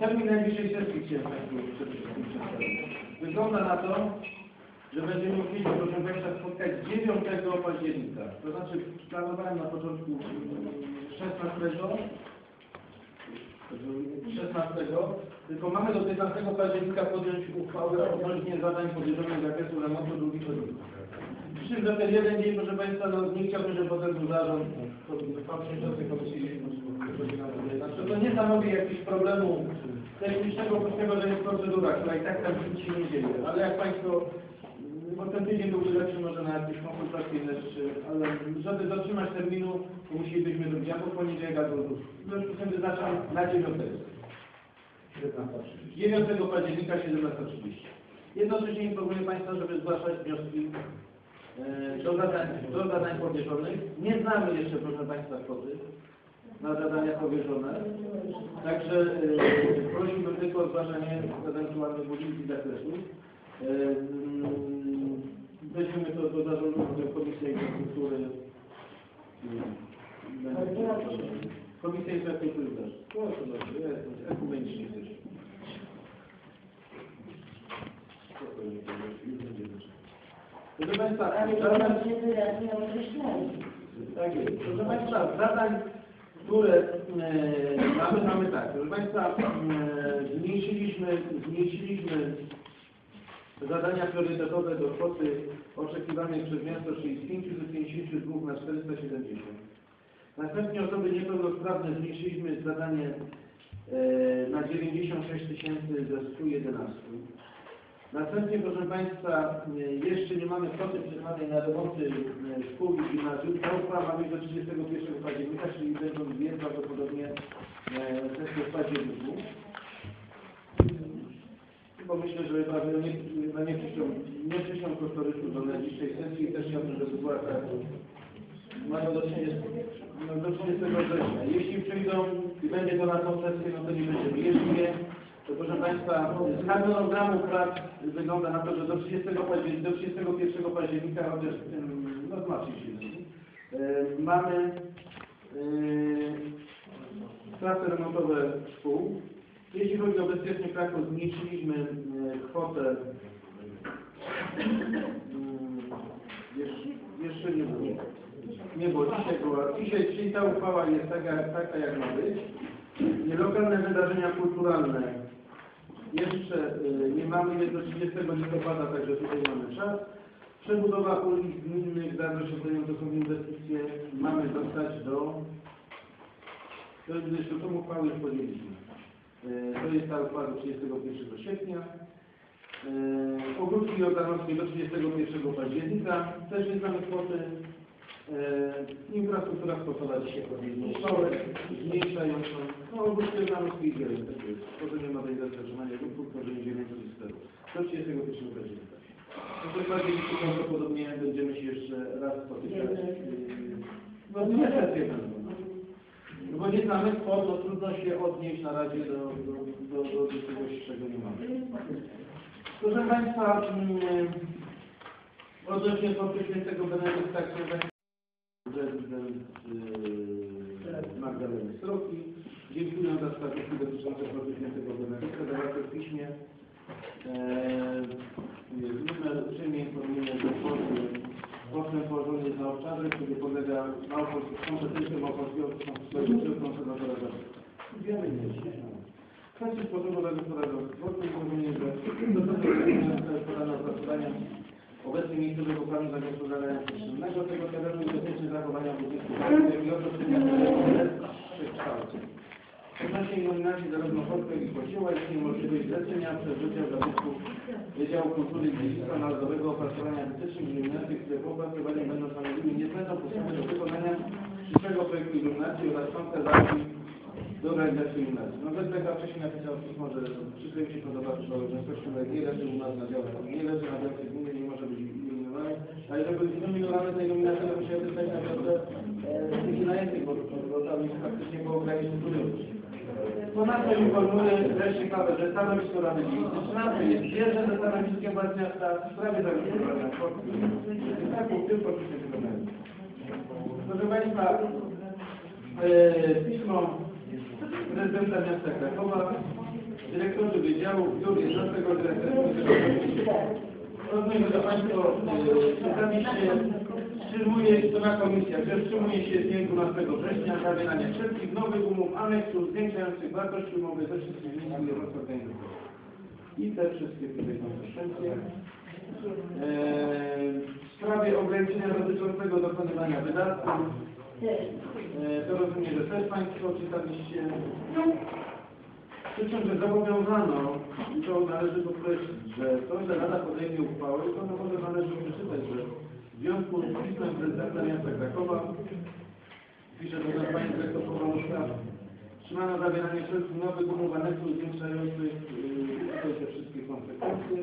termin najbliższej sesji chciałem Państwu przede wszystkim przedstawić. Wygląda na to, że będziemy musieli, proszę Państwa, spotkać 9 października. To znaczy planowałem na początku mm, 16 16, tylko mamy do 15 października podjąć uchwałę odnośnie zadań powierzonych zakresu remontu dróg chodników. Przy czym za ten jeden dzień, proszę Państwa, no, nie chciałbym, żeby potem był zarząd, pan przewodniczący komisji, znaczy to nie stanowi jakiegoś problemu oprócz tego, że jest procedura, która i tak tam nic się nie dzieje, ale jak Państwo, bo ten tydzień byłby lepszy może na jakieś konsultacje, rzeczy, ale żeby dotrzymać terminu, to musielibyśmy zrobić albo poniedziałek, albo w związku z tym wyznaczam na 9. 9 października 17.30. Jednocześnie informuję Państwa, żeby zgłaszać wnioski e, do zadań, do zadań powierzonych. Nie znamy jeszcze, proszę Państwa, kwoty na zadania powierzone. Także e, prosiłbym tylko o zgłaszanie ewentualnych budżetów i zakresów. E, mm, Weźmiemy to do zarządu Komisji Infrastruktury. Komisja Infrastruktury też. Proszę bardzo, ja jestem ekumenicznie też. Proszę Państwa, Ale to zadań, nam się wyraźnie określali. tak jest. Proszę Państwa, zadań, które e, mamy, mamy tak. Proszę Państwa, e, zmniejszyliśmy, zmniejszyliśmy zadania priorytetowe do kwoty oczekiwanej przez miasto, czyli z 552 na 470. Następnie osoby niepełnosprawne zmniejszyliśmy zadanie e, na 96 tysięcy ze 111. Następnie, proszę Państwa, jeszcze nie mamy kwoty przyznanej na remonty e, szkół i gimnazjów. Ta uchwała ma być do 31 października, czyli będą dwie prawdopodobnie e, sesje w październiku. Bo myślę, że prawie nie, no nie przyślą, nie przyślą kosztorysu do najbliższej sesji i też chciałbym, żeby była tak. Mają do 30, no do 30 września. Jeśli przyjdą i będzie to na tą sesję, no to nie będziemy. Jeśli nie, to proszę Państwa, harmonogramu prac wygląda na to, że do 30 października, do 31 października, chociaż no znacznie się yy, mamy yy, prace remontowe szkół. Jeśli chodzi o bezpiecznie Kraków, zmniejszyliśmy e, kwotę. mm, Jeszcze, nie było. Nie było, dzisiaj była. Dzisiaj, dzisiaj ta uchwała jest taka, taka jak ma być. Lokalne wydarzenia kulturalne jeszcze e, nie mamy, do 30 listopada, także tutaj mamy czas. Przebudowa ulic gminnych, się zdają, to są inwestycje, mamy dostać do... To jeszcze tą uchwałę już podzieliliśmy. E, To jest ta uchwała do 31 sierpnia. E, Ogródki Jordanowskie do 31 października. Też nie znamy kwoty. Infrastruktura sportowa dzisiaj podjęliśmy uchwałę zmniejszającą. No ogródki Jordanowskie i wiele. Tak jest. Tworzenie nowej zatrzymania ruchu, tworzenie dziewięciu listerów. Do 31 października. To październiku prawdopodobnie będziemy się jeszcze raz spotykać. E, No dwie sesje będą. No bo nie znamy kwot, no trudno się odnieść na razie do, do, do, do, do czegoś, czego nie mamy. Proszę Państwa, mm, odnośnie portu świętego Benedykta prezydent yy, Sroki. Dziękuję za statystyki dotyczące świętego Benedykta, zawarte w piśmie. Eee, numer, uprzejmie informuję, że położony jest na obszarze, który podlega kompetencji Małopolskiego Konserwatora. Wiemy nie Kwestii sposobu zagospodarowania sportu informuję, że do tego podano opracowanie obecnie miejscowego planu zagospodarowania przestrzennego tego terenu i dotyczy zachowania budynku otoczenia przekształceń. Odnośnie nominacji zarówno Polska, i Kościoła istnieje możliwość zlecenia przez udział zabytków Wydziału Kultury i Dziedzictwa Narodowego opracowania wytycznych iluminacji, które po opracowaniu będą stanowiły niezbędną podstawę do wykonania przyszłego projektu iluminacji oraz konserwacji do realizacji iluminacji. No ZBK wcześniej napisał pismo, że wszystko im się podoba przy Kościoła, ale nie leży u nas na działach, nie leży na działach gminy, nie może być iluminowany, ale żeby być iluminowane te iluminacje, to musiały zostać naprawdę bo tam faktycznie było ograniczone budynki. Ponadto informuję wreszcie ciekawe, że stanowisko Rady Trzynasty jest bierze ze stanowiskiem władz miasta w sprawie zagospodarowania sportu. Tak, w tym wykonania. Proszę Państwa, pismo prezydenta miasta Krakowa dyrektorzy wydziałów, biur jednostek organizacyjnych, Rozumiem, że Państwo wstrzymuje się to na komisjach, że wstrzymuje się z dniem 12 września zawieranie wszelkich nowych umów, aneksów zwiększających wartość umowy ze wszystkimi jednostkami organizacyjnymi. I te wszystkie tutaj są zaszczępnie. Eee, W sprawie ograniczenia dotyczącego dokonywania wydatków, e, to rozumiem, że też Państwo czytaliście. Przy czym, że zobowiązano, i to należy podkreślić, że to, że Rada podejmie uchwałę, to może należy przeczytać, że w związku z pismem prezydenta miasta Krakowa, pisze do nas Pani Dyrektor Powolowska, trzymano zawieranie wszelkich nowych umów aneksów zwiększających yy, wszystkie konsekwencje.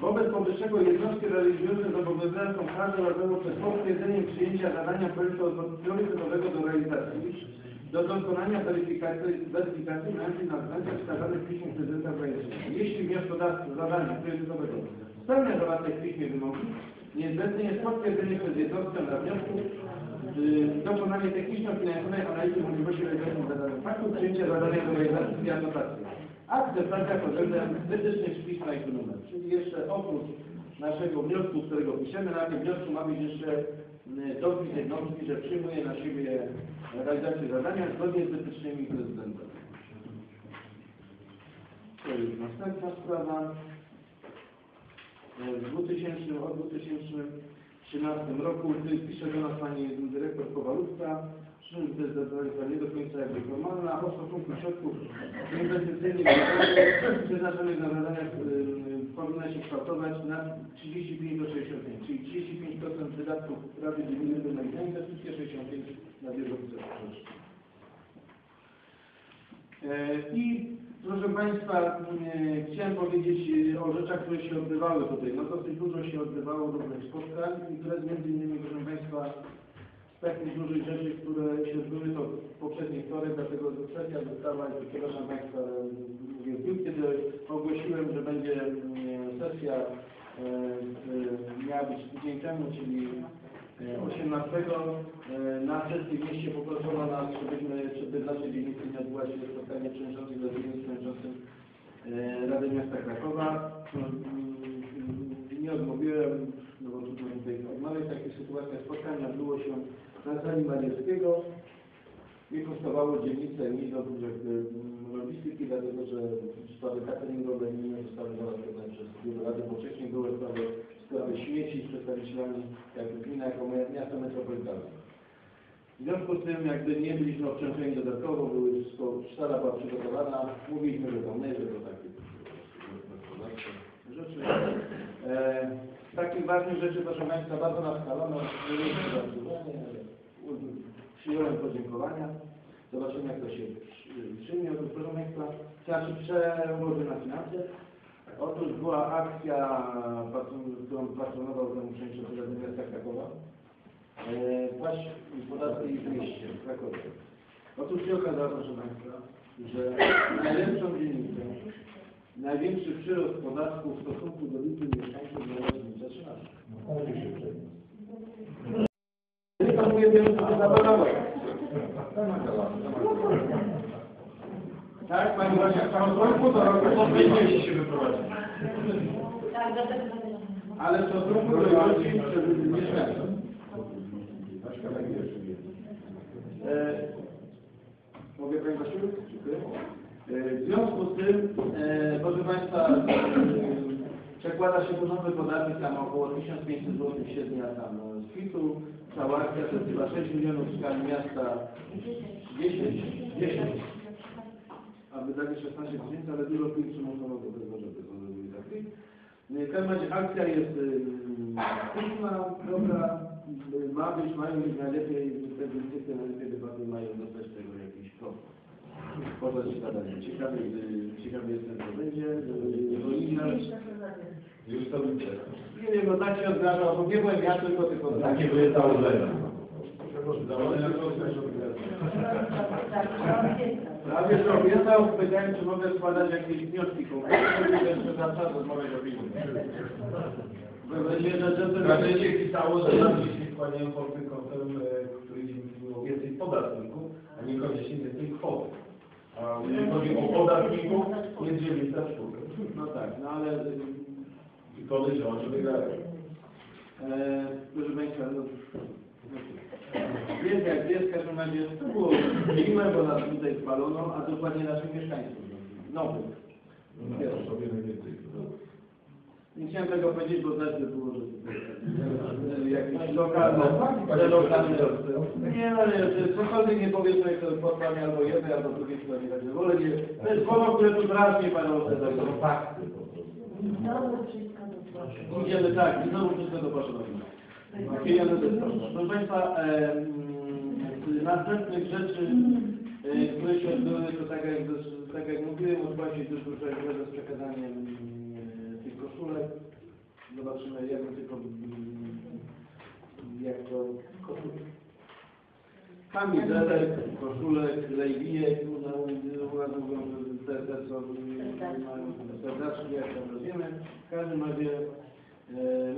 Wobec powyższego jednostki realizujące zobowiązają są każdorazowo przed potwierdzeniem przyjęcia zadania priorytetowego do realizacji do dokonania weryfikacji, weryfikacji na względzie wskazanych w piśmie prezydenta województwa. Jeśli wnioskodawca zadania priorytetowego spełnia zawarte w piśmie wymogi, niezbędne jest potwierdzenie przez jednostkę na wniosku y, dokonanie techniczno-finansowej analizy możliwości realizacji zadanych faktu przyjęcia zadania do realizacji i anotacji. Akceptacja pod względem wytycznych z pisma i numer. Czyli jeszcze oprócz naszego wniosku, którego piszemy, na tym wniosku ma być jeszcze y, dopis jednostki, że przyjmuje na siebie realizację zadania zgodnie z wytycznymi prezydenta. To jest następna sprawa. W 2000, od 2013 roku pisze do nas pani dyrektor Kowalówka, czym to jest zadania nie do końca jakby formalna, o stosunku środków inwestycyjnych przeznaczonych na zadania y, powinna się kształtować na 35 do 65, czyli 35% wydatków Rady Gminy na inwestycje, 65 na bieżące rzeczy. I proszę Państwa, e, chciałem powiedzieć e, o rzeczach, które się odbywały tutaj. No dosyć dużo się odbywało różnych spotkań i jest między innymi, proszę Państwa, z takich dużych rzeczy, które się odbyły to poprzedni wtorek, dlatego kwestia została, przepraszam Państwa, mówię w kiedy ogłosiłem, że będzie mm, sesja, e, e, miała być tydzień temu, czyli 18 e, na w mieście poproszono nas, żebyśmy, żeby w naszej dzielnicy nie odbyła się spotkanie przewodniczących do przewodniczącym e, Rady Miasta Krakowa. Mm, Nie odmówiłem, no bo trudno tutaj odmawiać takich sytuacjach. Spotkanie odbyło się na sali Malierskiego i kosztowało dzielnicę mi do logistyki, dlatego że sprawy cateringowe nie zostały załatwione przez Rady, bo wcześniej były sprawy, sprawy śmieci z przedstawicielami jak gmina, jako miasto metropolitalne. W związku z tym, jakby nie byliśmy obciążeni dodatkowo, były sala była przygotowana, mówiliśmy, że to my, że to takie rzeczy. E, takich ważnych rzeczy, proszę Państwa, bardzo nas zatrzymanie, przyjąłem podziękowania. Zobaczymy, jak to się przy- przyjmie. Otóż, proszę Państwa, znaczy na finanse. Otóż była akcja, którą patronował temu przewodniczący miasta Krakowa. E, Płać podatki i wyjście w Krakowie. Otóż się okazało, proszę Państwa, że najlepszą dzielnicą, największy przyrost podatków w stosunku do liczby mieszkańców była dzielnica 13. Pan mówię, że to zabalować. Tak, Pani Zosia, chciała z roku do roku podwójnie się wyprowadzić. Ale co z roku do roku nie świadczą. E, mogę Pani Basiu? Dziękuję. E, w związku z tym, e, proszę Państwa, e, przekłada się urządzony podatnik tam około 1500 zł średnia tam z FIT-u. Cała akcja to chyba 6 milionów w skali miasta 10. 10 wydanie 16 tysięcy, ale dużo firm przymuszono do tego, żeby to zrobili tak. No Temat akcja jest piękna, dobra, ma być, mają być najlepiej, wtedy wszyscy najlepiej debaty mają dostać tego jakiś koszt. Poza śladaniem. Ciekawy, y, ciekawy jestem, co będzie, że Już to liczę. Nie wiem, bo tak się zdarza, bo nie byłem ja, tylko tylko Takie były założenia. Założenia. A wiesz, obiecał, powiedziałem, czy mogę składać jakieś wnioski konkretne, to jeszcze zawsze rozmawiać o filmie. Będzie, że, że, że, Tradycznie pisało, że nam się skłaniają pod tym kątem, e, który było więcej podatników, a niekoniecznie więcej kwoty. A jeżeli chodzi o podatek, ostatników jest dzielnica czwórka. No tak, no ale I podejrzewam, że wygrają. e, proszę Państwa, no, jest jak jest, w każdym razie to było zimne, bo nas tutaj spalono, a dokładnie naszych mieszkańców, nowych. No, sobie najwięcej. Nie chciałem tego powiedzieć, bo też by było, że jakieś lokalne, że lokalne. Nie, no nie, że cokolwiek nie powie człowiek, to spotkanie albo jednej, albo drugiej stronie. Także wolę nie. To jest słowo, które tu drażni panią To są fakty po prostu. Znowu wszystko do proszę. Idziemy tak, i znowu wszystko do jest proszę. Państwa, z następnych rzeczy, które się odbyły, to tak jak, tak jak mówiłem, odbyła się impreza z przekazaniem tych koszulek. Zobaczymy, jak tylko mm, jak to koszulek. Kamizelek, koszulek, lejbijek, u nas mówią, że te, te co mają serdaczki, jak tam rozwiemy. W każdym razie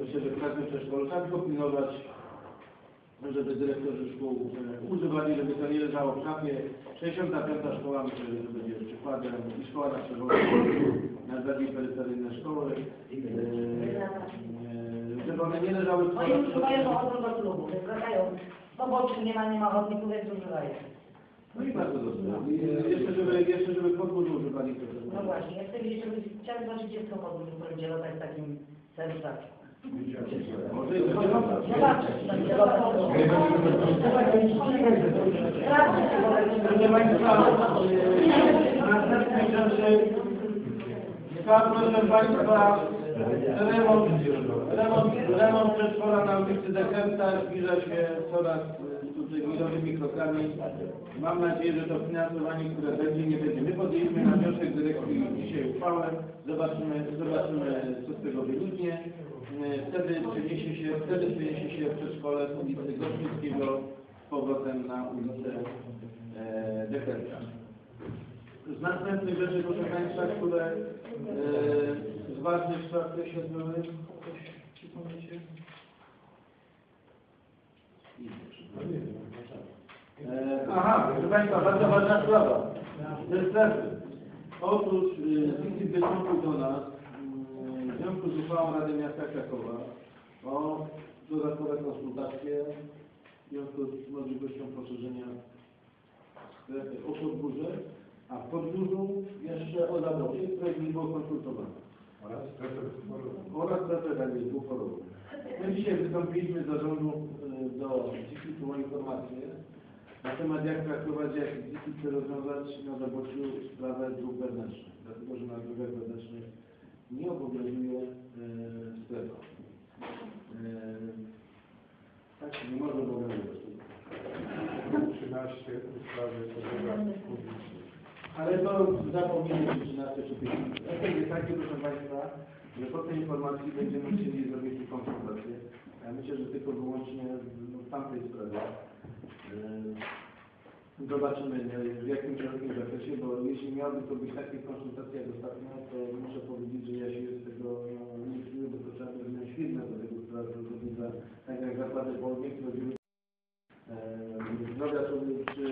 myślę, że w każdym przedszkolu trzeba tylko pilnować, żeby dyrektorzy szkół e, używali, żeby to nie leżało w szafie. 65. szkoła myślę, że będzie przykładem i szkoła na najbardziej peryferyjne szkoły. E, e, żeby one nie leżały w Oni używają chodzą do klubu, więc wracają. Poboczy nie ma, nie ma chodników, więc używają. No i bardzo dobrze. I jeszcze, żeby, jeszcze, żeby podwórzu używali. No właśnie, ja chcę jeszcze chciałem zobaczyć dziecko po prostu, które będzie latać z takim Proszę Państwa, następnej rzeczy, proszę Państwa, remont, remont, remont przedszkola na ulicy Dekerta zbliża się coraz tutaj milowymi krokami. Mam nadzieję, że to finansowanie, które będzie, nie będzie. My podjęliśmy na wniosek dyrekcji dzisiaj uchwałę. Zobaczymy, zobaczymy, co z tego wyniknie. E, Wtedy przeniesie się, wtedy przeniesie się przedszkole z ulicy Gorznickiego z powrotem na ulicę e, Dekerta. Z następnych rzeczy, proszę Państwa, które e, z ważnych spraw, które się odbyły, coś przypomniecie? E, aha, proszę Państwa, bardzo ważna sprawa. Ze strefy. Otóż e, Zygmunt wystąpił do nas mm, w związku z uchwałą Rady Miasta Krakowa o dodatkowe konsultacje w związku z możliwością poszerzenia strefy o podgórze, a w podgórzu jeszcze o zabocie, które nie było konsultowane Oraz strefę oraz strefę dwuporową. My dzisiaj wystąpiliśmy do rządu, do CIFIT-u o informację na temat jak traktować, jak CIFIT chce rozwiązać na zabociu sprawę dróg wewnętrznych, dlatego że na drogach wewnętrznych nie obowiązuje y, strefa. Y, Tak, nie może obowiązywać. 13 ustawy o drogach publicznych. Ale to zapomnijmy 13 czy 15. Efekt jest taki, proszę Państwa, że po tej informacji będziemy chcieli zrobić konsultację. Ja myślę, że tylko wyłącznie w tamtej sprawie. Yy, Zobaczymy yy, w jakim szerokim zakresie, bo jeśli miałaby to być takie konsultacje jak ostatnio, to muszę powiedzieć, że ja się z tego no, nie czuję, bo to trzeba by wziąć firmę do tego, która za, tak jak zakłady polskie, które robiły e, zdrowia człowiek, czy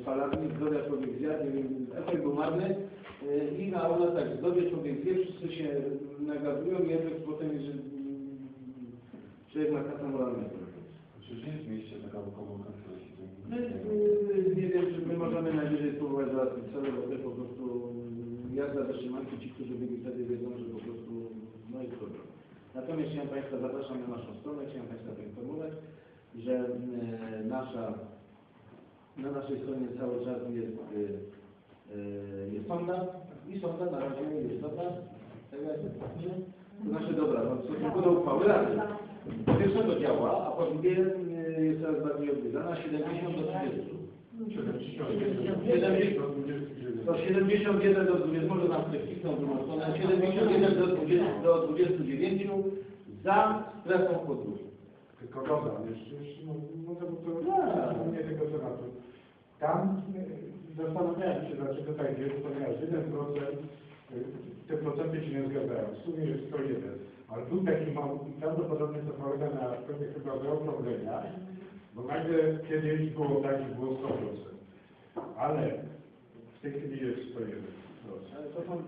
spalarni, zdrowia człowiek zjadł, nie efekt był marny. E, I na u nas tak, zdrowie człowiek zje, wszyscy się nagazują i efekt potem jest, że człowiek ma kasę moralną. Przecież jest w mieście taka y, nie wiem, czy my możemy najwyżej spróbować załatwić cele, bo to po prostu mm, jazda do trzymanki, ci, którzy byli wtedy wiedzą, że po prostu no jest problem. Natomiast chciałem Państwa, zapraszam na naszą stronę, chciałem Państwa poinformować, że e, nasza, na naszej stronie cały czas jest, jest sonda i sonda na razie jest dobra. Tak jak nie? To znaczy dobra, no w stosunku do uchwały Rady. Pierwsze to działa, a po drugie jest coraz bardziej odwiedzana, 70 do 30. 70, to 71 do 20, może nam ktoś kliknął w drugą stronę, 71 do 20, do 29 za strefą podróży. Tylko dodam jeszcze, jeszcze, no, no to, to Tak. nie tego tematu. Tam y, zastanawiałem się, dlaczego tak jest, ponieważ 1% y, te procenty się nie zgadzają. W sumie jest 101. Ale tu taki mam, prawdopodobnie to polega na pewnie chyba zaokrąglenia, bo nagle kiedyś było tak, że było 100%. Ale w tej chwili jest 101. Ale to są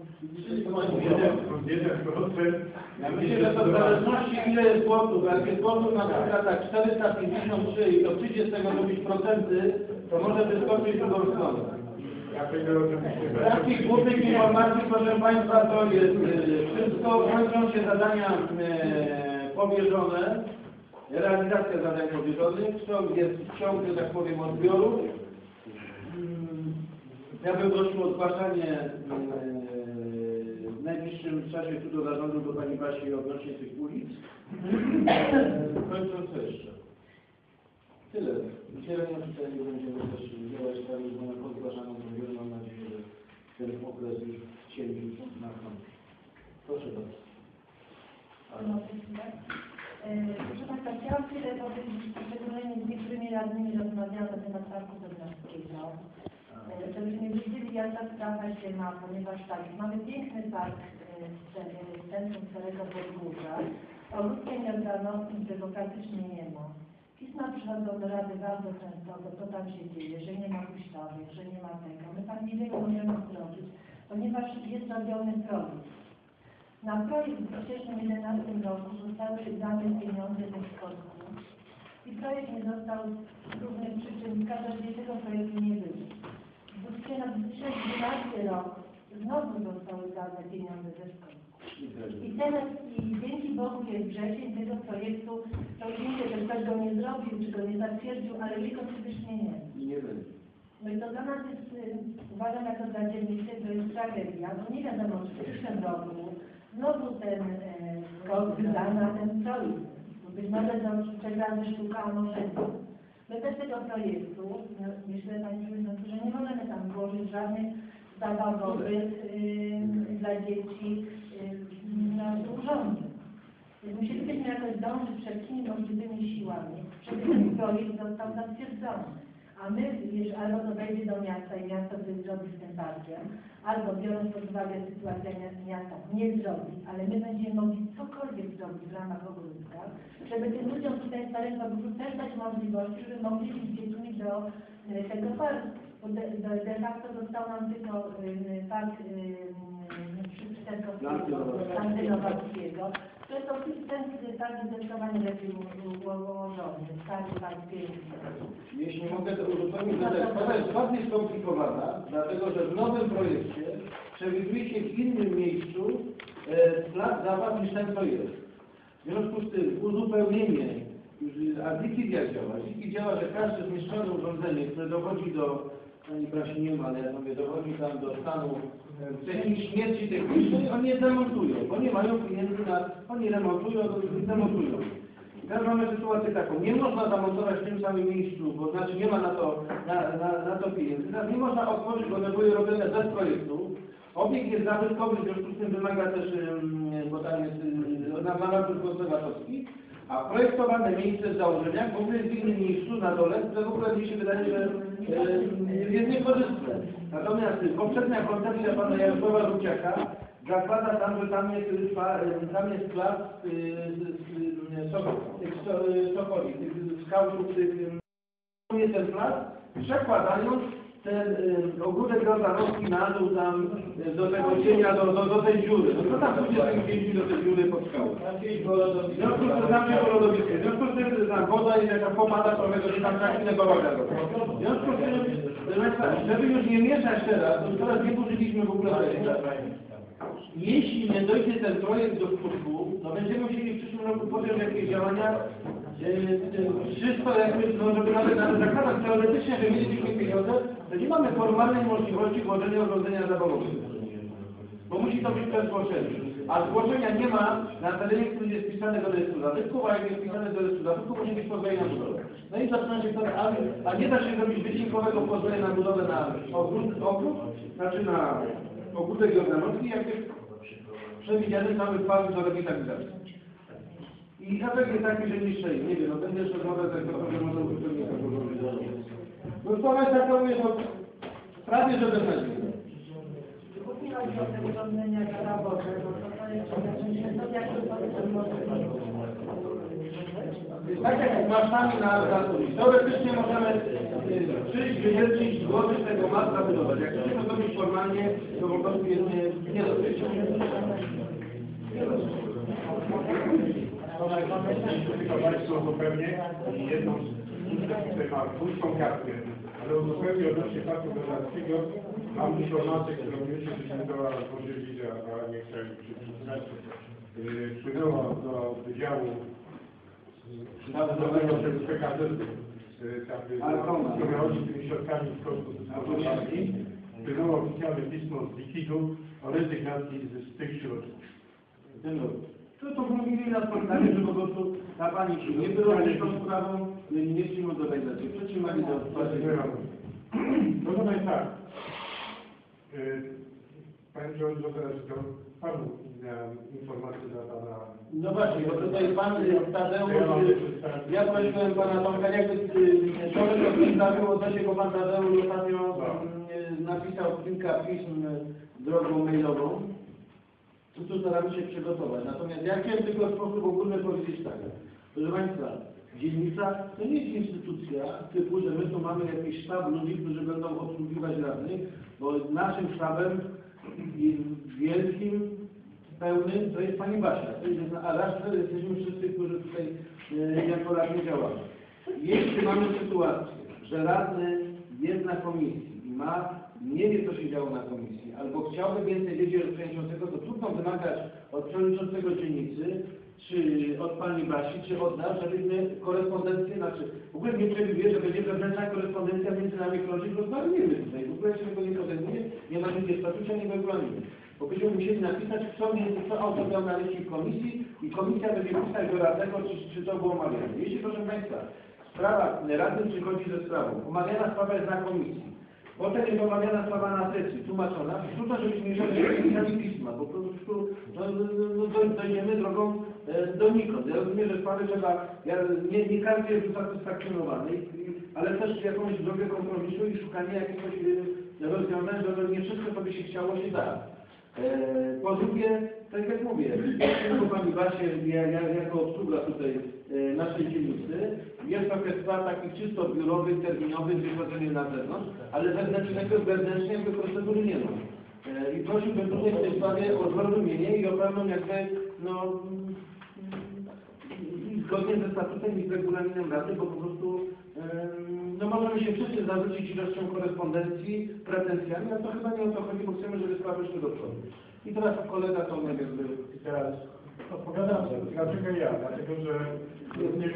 Jeden procent. Ja myślę, że to w zależności ile jest płotów, jak jest płotów na przykład tak 453 i to przyjdzie z tego robić procenty, to może wyskoczyć w drugą stronę. Takich głównych informacji, proszę Państwa, to jest e, wszystko, kończą się zadania e, powierzone, realizacja zadań powierzonych, ciąg jest ciąg, że tak powiem, odbioru. Mm, Ja bym prosił o zgłaszanie e, w najbliższym czasie tu do zarządu do Pani Basi odnośnie tych ulic. Kończąc jeszcze? Tyle. Zielenią tutaj nie będziemy też działać tam, bo na pozgłaszaną mówię, mam nadzieję, że ten okres już cięciu na końcu. Proszę bardzo. Proszę Państwa, chciałam tyle powiedzieć, szczególnie z niektórymi radnymi rozmawiałam na temat Parku Bednarskiego. E, Żebyśmy wiedzieli, jak ta sprawa się ma, ponieważ tak, mamy piękny park e, w ce- w centrum Starego Podgórza. O ludzkiej neutralności tego praktycznie nie ma. Pisma przychodzą do Rady bardzo często, bo co tam się dzieje, że nie ma ustawy, że nie ma tego. My tam niewiele możemy zrobić, ponieważ jest robiony projekt. Na projekt w 2011 roku zostały dane pieniądze ze Szkocji i projekt nie został z różnych przyczyn, każdego tego projektu nie było. W 2012 rok znowu zostały dane pieniądze ze Szkocji. I teraz, i dzięki Bogu jest wrzesień tego projektu, to wiem, że ktoś go nie zrobił, czy go nie zatwierdził, ale jego fizycznie nie. I nie będzie. No i to dla nas jest, y, uważam jako dla dzielnicy, to jest tragedia, bo nie wiadomo, czy w przyszłym roku znowu ten e, skok wyda na ten projekt. Być może to trzech razy sztuka, a może nie. My bez tego projektu, no, myślę Pani Przewodniczący, że nie możemy tam włożyć żadnych zabawowych y, dla dzieci y, na urządzeń. Więc musielibyśmy jakoś dążyć wszelkimi możliwymi siłami, żeby ten projekt został zatwierdzony. A my, jeż- albo to wejdzie do miasta i miasto coś zrobi z tym parkiem, albo biorąc pod uwagę sytuację mia- miasta, nie zrobi, ale my będziemy mogli cokolwiek zrobić w ramach ogródka, żeby tym ludziom tutaj w Starym Podgórzu też dać możliwości, żeby mogli iść z dziećmi do e, tego parku. Bo de, de, de facto został nam tylko e, park e, przy Landynowackiego. Landynowackiego. To jest to ten park zdecydowanie lepiej u- u- ułożony, stary park piękny. Jeśli mogę to uzupełnić, to sprawa jest bardziej skomplikowana, dlatego że w nowym projekcie przewiduje się w innym miejscu e, plac zabaw niż ten, co jest. W związku z tym uzupełnienie, a jak działa? Działa, że każde zniszczone urządzenie, które dowodzi do, pani Brasi nie ma, ale ja mówię, dowodzi tam do stanu e, technik śmierci technicznej, oni je demontują, bo nie mają pieniędzy na, oni remontują, to demontują. Teraz mamy sytuację taką, nie można zamontować w tym samym miejscu, bo znaczy nie ma na to, na, na, na to pieniędzy. Teraz nie można otworzyć, bo one były robione bez projektu. Obiekt jest zabytkowy, w związku z tym wymaga też, bo tam jest y, na nalazł konserwatorski, a projektowane miejsce z założenia ogóle jest w innym miejscu na dole, które w ogóle mi się wydaje, że y, jest niekorzystne. Natomiast poprzednia koncepcja pana Jarosława Ruciaka zakłada tam, że tam jest, y, tam jest plac so- y, sokoli, tych skałów, tych jest ten plac, przekładając ten y, ogródek Rotanowski na dół tam y, do tego cienia, do, do, do tej dziury. No to tam pójdzie z tym cieniem do tej dziury pod skałą. W związku z tym tam jest. W związku z tym tam woda jaka popada trochę, to się tam na chwilę bałagan. W związku z tym, żeby już nie mieszać teraz, to teraz nie użyliśmy w ogóle tego. Jeśli nie dojdzie ten projekt do skutku, no będziemy musieli w przyszłym roku podjąć jakieś działania, e, e, czysto jakby, no żeby nawet, nawet zakładać teoretycznie, że mielibyśmy pieniądze, nie mamy formalnej możliwości włożenia urządzenia zabawowego. Bo musi to być przez zgłoszenie. A zgłoszenia nie ma na terenie, który jest wpisany do rejestru zabytków, a jak jest wpisany do rejestru zabytków, musi być pozwolenie na budowę. No i zaczyna się wtedy, a, a nie da się zrobić wycinkowego pozwolenia na budowę na ogród, ogród znaczy na ogródek jordanowski, jak jest przewidziany cały plan do rewitalizacji. I efekt jest taki, że niższej, nie wiem, no będę jeszcze rozmawiał z eksportem, może uzupełnić. No sprawa jest taka, mówię, no prawie że beznadziejna. Jeśli chodzi o te urządzenia zabawowe, bo to to jest że to jak to może Tak jak masz sami na, na Teoretycznie możemy y, przyjść wyleczyć zgody tego ma zabudować. Jak chcemy to zrobić formalnie, to po prostu jest nie, nie do Państwo zupełnie jedną tutaj ma pustą kartkę, ale zupełnie odnośnie faktu Bezarskiego mam informację, którą mi się prezentowała podzielić, a nie chciałem przyczynić. Yy, Wpłynęła do Wydziału Narodowego przez Arkona. który chodzi z tymi środkami z kosztów dyspozycji. Wpłynęło oficjalne pismo z Wikidu o rezygnacji z tych środków. Dzień dobry. To to mówili na spotkaniu, że po prostu ta pani się nie wyrobi tą sprawą, nie przyjmą do realizacji. Przytrzymali do No to jest tak. Y, Panie Przewodniczący, to Panu miałem informację dla Pana. No właśnie, bo tutaj pan y, Tadeusz, y, ja prosiłem pana Tomka, jakby y, człowiek to przedstawił, odnośnie, bo pan Tadeusz ostatnio y, napisał kilka pism y, drogą mailową, to tu staramy się przygotować. Natomiast ja chciałem tylko w sposób ogólny powiedzieć tak. Proszę Państwa, dzielnica to nie jest instytucja typu, że my tu mamy jakiś sztab ludzi, którzy będą obsługiwać radnych, bo naszym sztabem wielkim, pełnym to jest Pani Basia. A resztę jesteśmy wszyscy, którzy tutaj e, jako radni działamy. Jeśli mamy sytuację, że radny jest na komisji i ma, nie wie co się działo na komisji, albo chciałby więcej wiedzieć od przewodniczącego, to trudno wymagać od przewodniczącego dzielnicy, czy od pani Basi, czy od nas, żebyśmy korespondencję, znaczy w ogóle nie przewiduje, że będzie wewnętrzna korespondencja między nami krążyć, rozmawiamy tutaj. W ogóle się tego nie podejmuje, nie ma nigdzie statucia, nie regulaminu. Bo byśmy musieli napisać, kto, między, kto autor miał na liście komisji i komisja będzie pisać do radnego, czy, czy to było omawiane. Jeśli, proszę Państwa, sprawa, radny przychodzi ze sprawą, omawiana sprawa jest na komisji, Potem jest omawiana sprawa na sesji, tłumaczona. Trudno, żebyśmy nie pisma, bo po prostu no, no, no, do- dojdziemy drogą e, donikąd. Ja rozumiem, że sprawy trzeba, ja, nie, nie każdy jest usatysfakcjonowany, ale też jakąś drogę kompromisu i szukanie jakiegoś e, rozwiązania, że nie wszystko, co by się chciało, się da. E, po drugie, tak jak mówię, jako Pani Basie, ja, ja, jako obsługa tutaj naszej dzielnicy, jest to kwestia takich czysto biurowych, terminowych, wychodzenia na zewnątrz, ale wewnętrznego, wewnętrznie jakby procedury nie ma. E, I prosiłbym tutaj w tej sprawie o zrozumienie i o pewną jakby, no, zgodnie ze statutem i z regulaminem Rady, bo po prostu no możemy się wszyscy zarzucić ilością korespondencji, pretensjami, a to chyba nie o to chodzi, bo chcemy, żeby sprawy szły do przodu. I teraz kolega to jakby... I teraz odpowiadam, dlaczego ja? Dlatego, że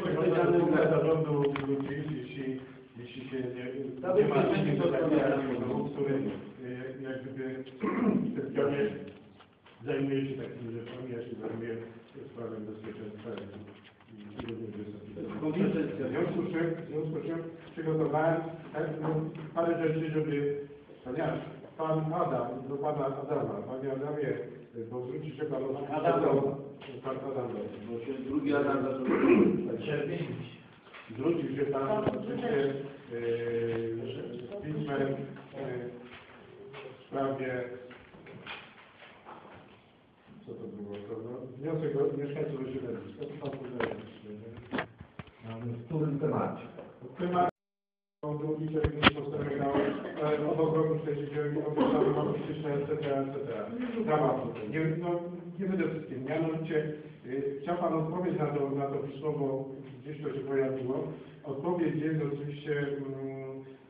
odpowiedzialny wygląda za- zarządu ludzi, jeśli, jeśli się nie, nie ma to takiego, który jak gdyby specjalnie zajmuje się takimi rzeczami, ja się zajmuję sprawą bezpieczeństwa. W związku z czym, w związku z czym przygotowałem parę rzeczy, żeby, ponieważ pan Adam, do pana Adama, panie Adamie, bo zwróci się pan Adam. pan Adam, Bo się drugi Adam zaczął... zwrócił się pan oczywiście z pismem w sprawie co to było, to no, wniosek o mieszkańców osiedleniska, to pan podaje, W którym temacie? Temat drugi termin postępował e, obok roku 49 obszary logistyczne, etc., etc. Prawa nie, no, nie będę wszystkim. Mianowicie y, chciał Pan odpowiedzieć na to, na to pismo, bo gdzieś to się pojawiło. Odpowiedź jest oczywiście mm,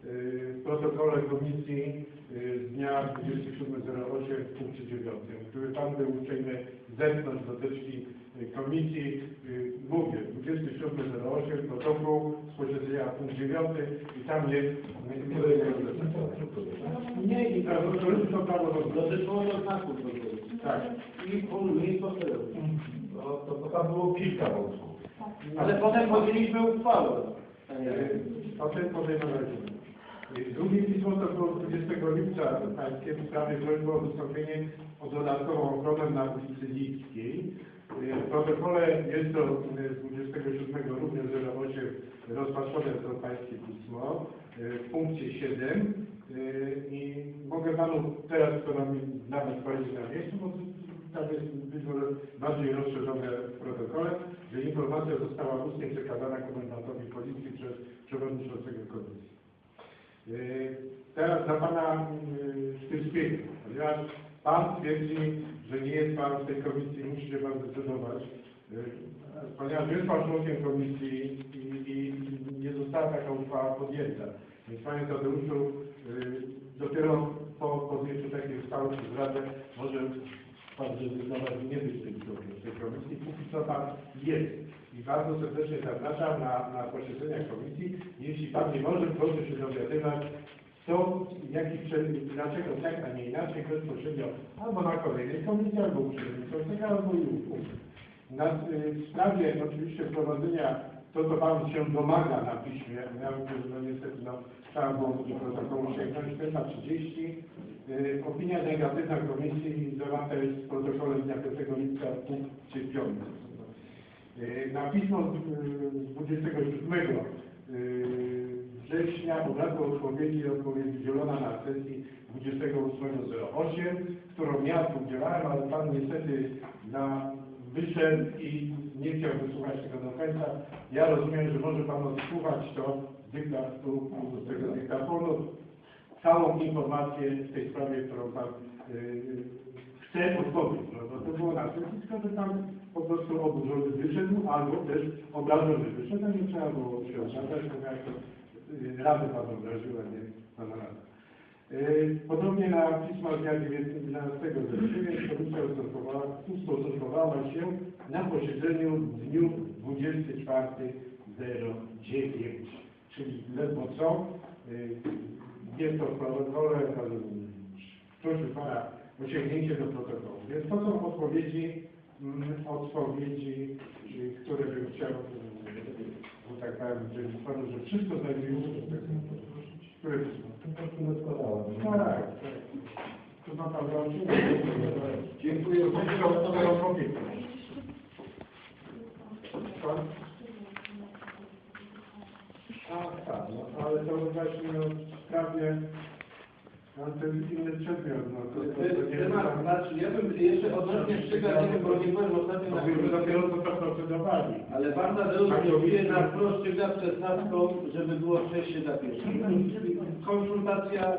y, w protokole komisji y, z dnia 27.08 w punkcie 9, który Pan był uprzejmy zerknąć do teczki komisji. Y, Mówię, 27.08 protokół z posiedzenia punkt 9 i tam jest nie i to prawo do Dotyczyło znaków. Tak. I pół, i. No, to, to tam było kilka wątków. Ale potem podjęliśmy uchwałę. O tym podejmowaliśmy. Drugie pismo to było 20 lipca pańskie w sprawie prośby o wystąpienie o dodatkową ochronę na ulicy Lipskiej. W protokole jest to z 27 również 08 rozpatrzone to pańskie pismo w punkcie 7 i mogę panu teraz to nam nawet powiedzieć na miejscu, bo tam jest być może bardziej rozszerzone w protokole, że informacja została ustnie przekazana komendantowi policji przez przewodniczącego komisji. Teraz dla Pana yy, Sztyrskiego, ponieważ Pan twierdzi, że nie jest Pan w tej komisji, musi się Pan zdecydować. Yy, Ponieważ jest Pan członkiem komisji i, i nie została taka uchwała podjęta. Więc Panie Tadeuszu, yy, dopiero po podjęciu takiej uchwały przez Radę może Pan zrezygnować i nie być tym członkiem tej komisji. Póki co Pan jest. I bardzo serdecznie zapraszam na, na posiedzenia komisji. Jeśli Pan nie może, proszę się dowiadywać, co, jaki, prze- dlaczego tak, a nie inaczej, bezpośrednio albo na kolejnej komisji, albo u przewodniczącego, albo i y, w sprawie oczywiście wprowadzenia, to co Pan się domaga na piśmie, ja mówię, że no niestety no, trzeba było do protokołu sięgnąć, 430, y, opinia negatywna komisji zawarta jest w protokole z dnia 5 lipca w punkcie 5. Y, Na pismo z y, z 27 y, września pobrakło odpowiedzi i odpowiedź udzielona na sesji 28.08, którą ja udzielałem, ale Pan niestety na wyszedł i nie chciał wysłuchać tego do końca. Ja rozumiem, że może Pan odsłuchać to z dyktatu, z tego dyktafonu, całą informację w tej sprawie, którą Pan y, chce odpowiedzieć. No, bo to było na sesji, tylko że Pan po prostu oburzony wyszedł, albo też obrażony wyszedł, a nie trzeba było się bo y, Rady Pan obraził, a nie Pana Rada. Y, Podobnie na pismo z dnia 19 września komisja ustosunkowała, się na posiedzeniu w dniu 24.09, czyli ledwo co. Y, Jest to w protokole, proszę Pana o sięgnięcie do protokołu. Więc to są odpowiedzi, mm, odpowiedzi, y, które bym chciał, tak udzielić Panu, że wszystko znajdujemy w tego, które pismo. Po prostu nie składałem. No tak, tak. To ma Pan. Dziękuję. Pan? A, tak, no, ale to właśnie no, prawie, no, to jest inny przedmiot, no, to, to, to nie jest Temat, tam, znaczy, ja bym jeszcze odnośnie szczyga, nie wiem, bo nie byłem ostatnio na to byśmy dopiero co to procedowali. Ale Pan Tadeusz mówię na wprost szczyga przed stawką, żeby było przejście za pierwszym. Konsultacja,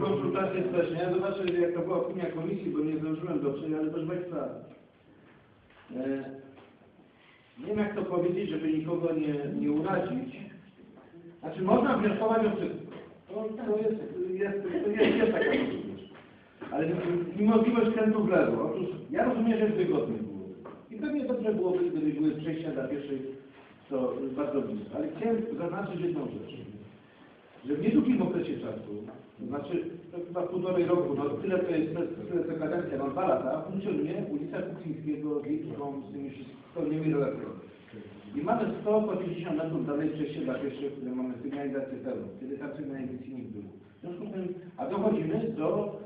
konsultacje społeczne. Ja zobaczę, jak to była opinia komisji, bo nie zdążyłem dotrzeć, ale proszę Państwa, e, nie wiem jak to powiedzieć, żeby nikogo nie, nie urazić. Znaczy można wnioskować o wszystko. To, to jest, jest, jest, taka możliwość. Ale niemożliwość krętu w lewo. Otóż ja rozumiem, że wygodnie było. I pewnie dobrze byłoby, gdyby były przejścia dla pieszych, to bardzo blisko. Ale chciałem zaznaczyć jedną rzecz. Że w niedługim okresie czasu, to znaczy to chyba półtorej roku, no tyle to jest, tyle to kadencja, no dwa lata, funkcjonuje ulica Kuczyńskiego z Wisłą, z tymi wszystkimi relacjami. I mamy 100 po 50 metrów dalej przejście dla pieszych, które mamy sygnalizację pełną, kiedy tam sygnalizacji nie było. W związku z tym, a dochodzimy do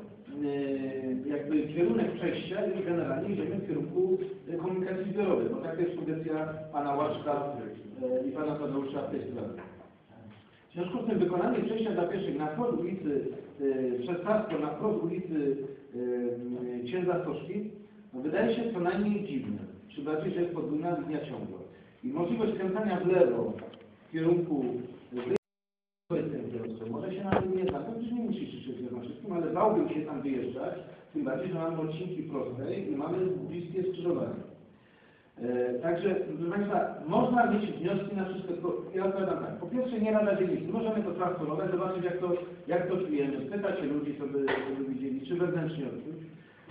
e, jakby kierunek przejścia i generalnie idziemy w kierunku e, komunikacji zbiorowej, bo taka jest sugestia pana Łaczka e, i pana Tadeusza w tej sprawie. W związku z tym wykonanie przejścia dla pieszych na wprost ulicy przez Sasko, na wprost ulicy e, Księdza Stoszki, no wydaje się co najmniej dziwne, czy bardziej, że jest podwójna linia ciągła. I możliwość skręcania w lewo w kierunku to. Może się na tym nie znam, to już nie musi krzyczeć na wszystkim, ale bałbym się tam wyjeżdżać, tym bardziej, że mamy odcinki prostej i mamy bliskie skrzyżowanie. E, Także, proszę Państwa, można mieć wnioski na wszystko, ja odpowiadam tak. Po pierwsze, nie Rada Dzielnicy. Możemy to transformować, zobaczyć jak to, jak to czujemy, spytać się ludzi, co by, co by widzieli, czy wewnętrznie odczuć.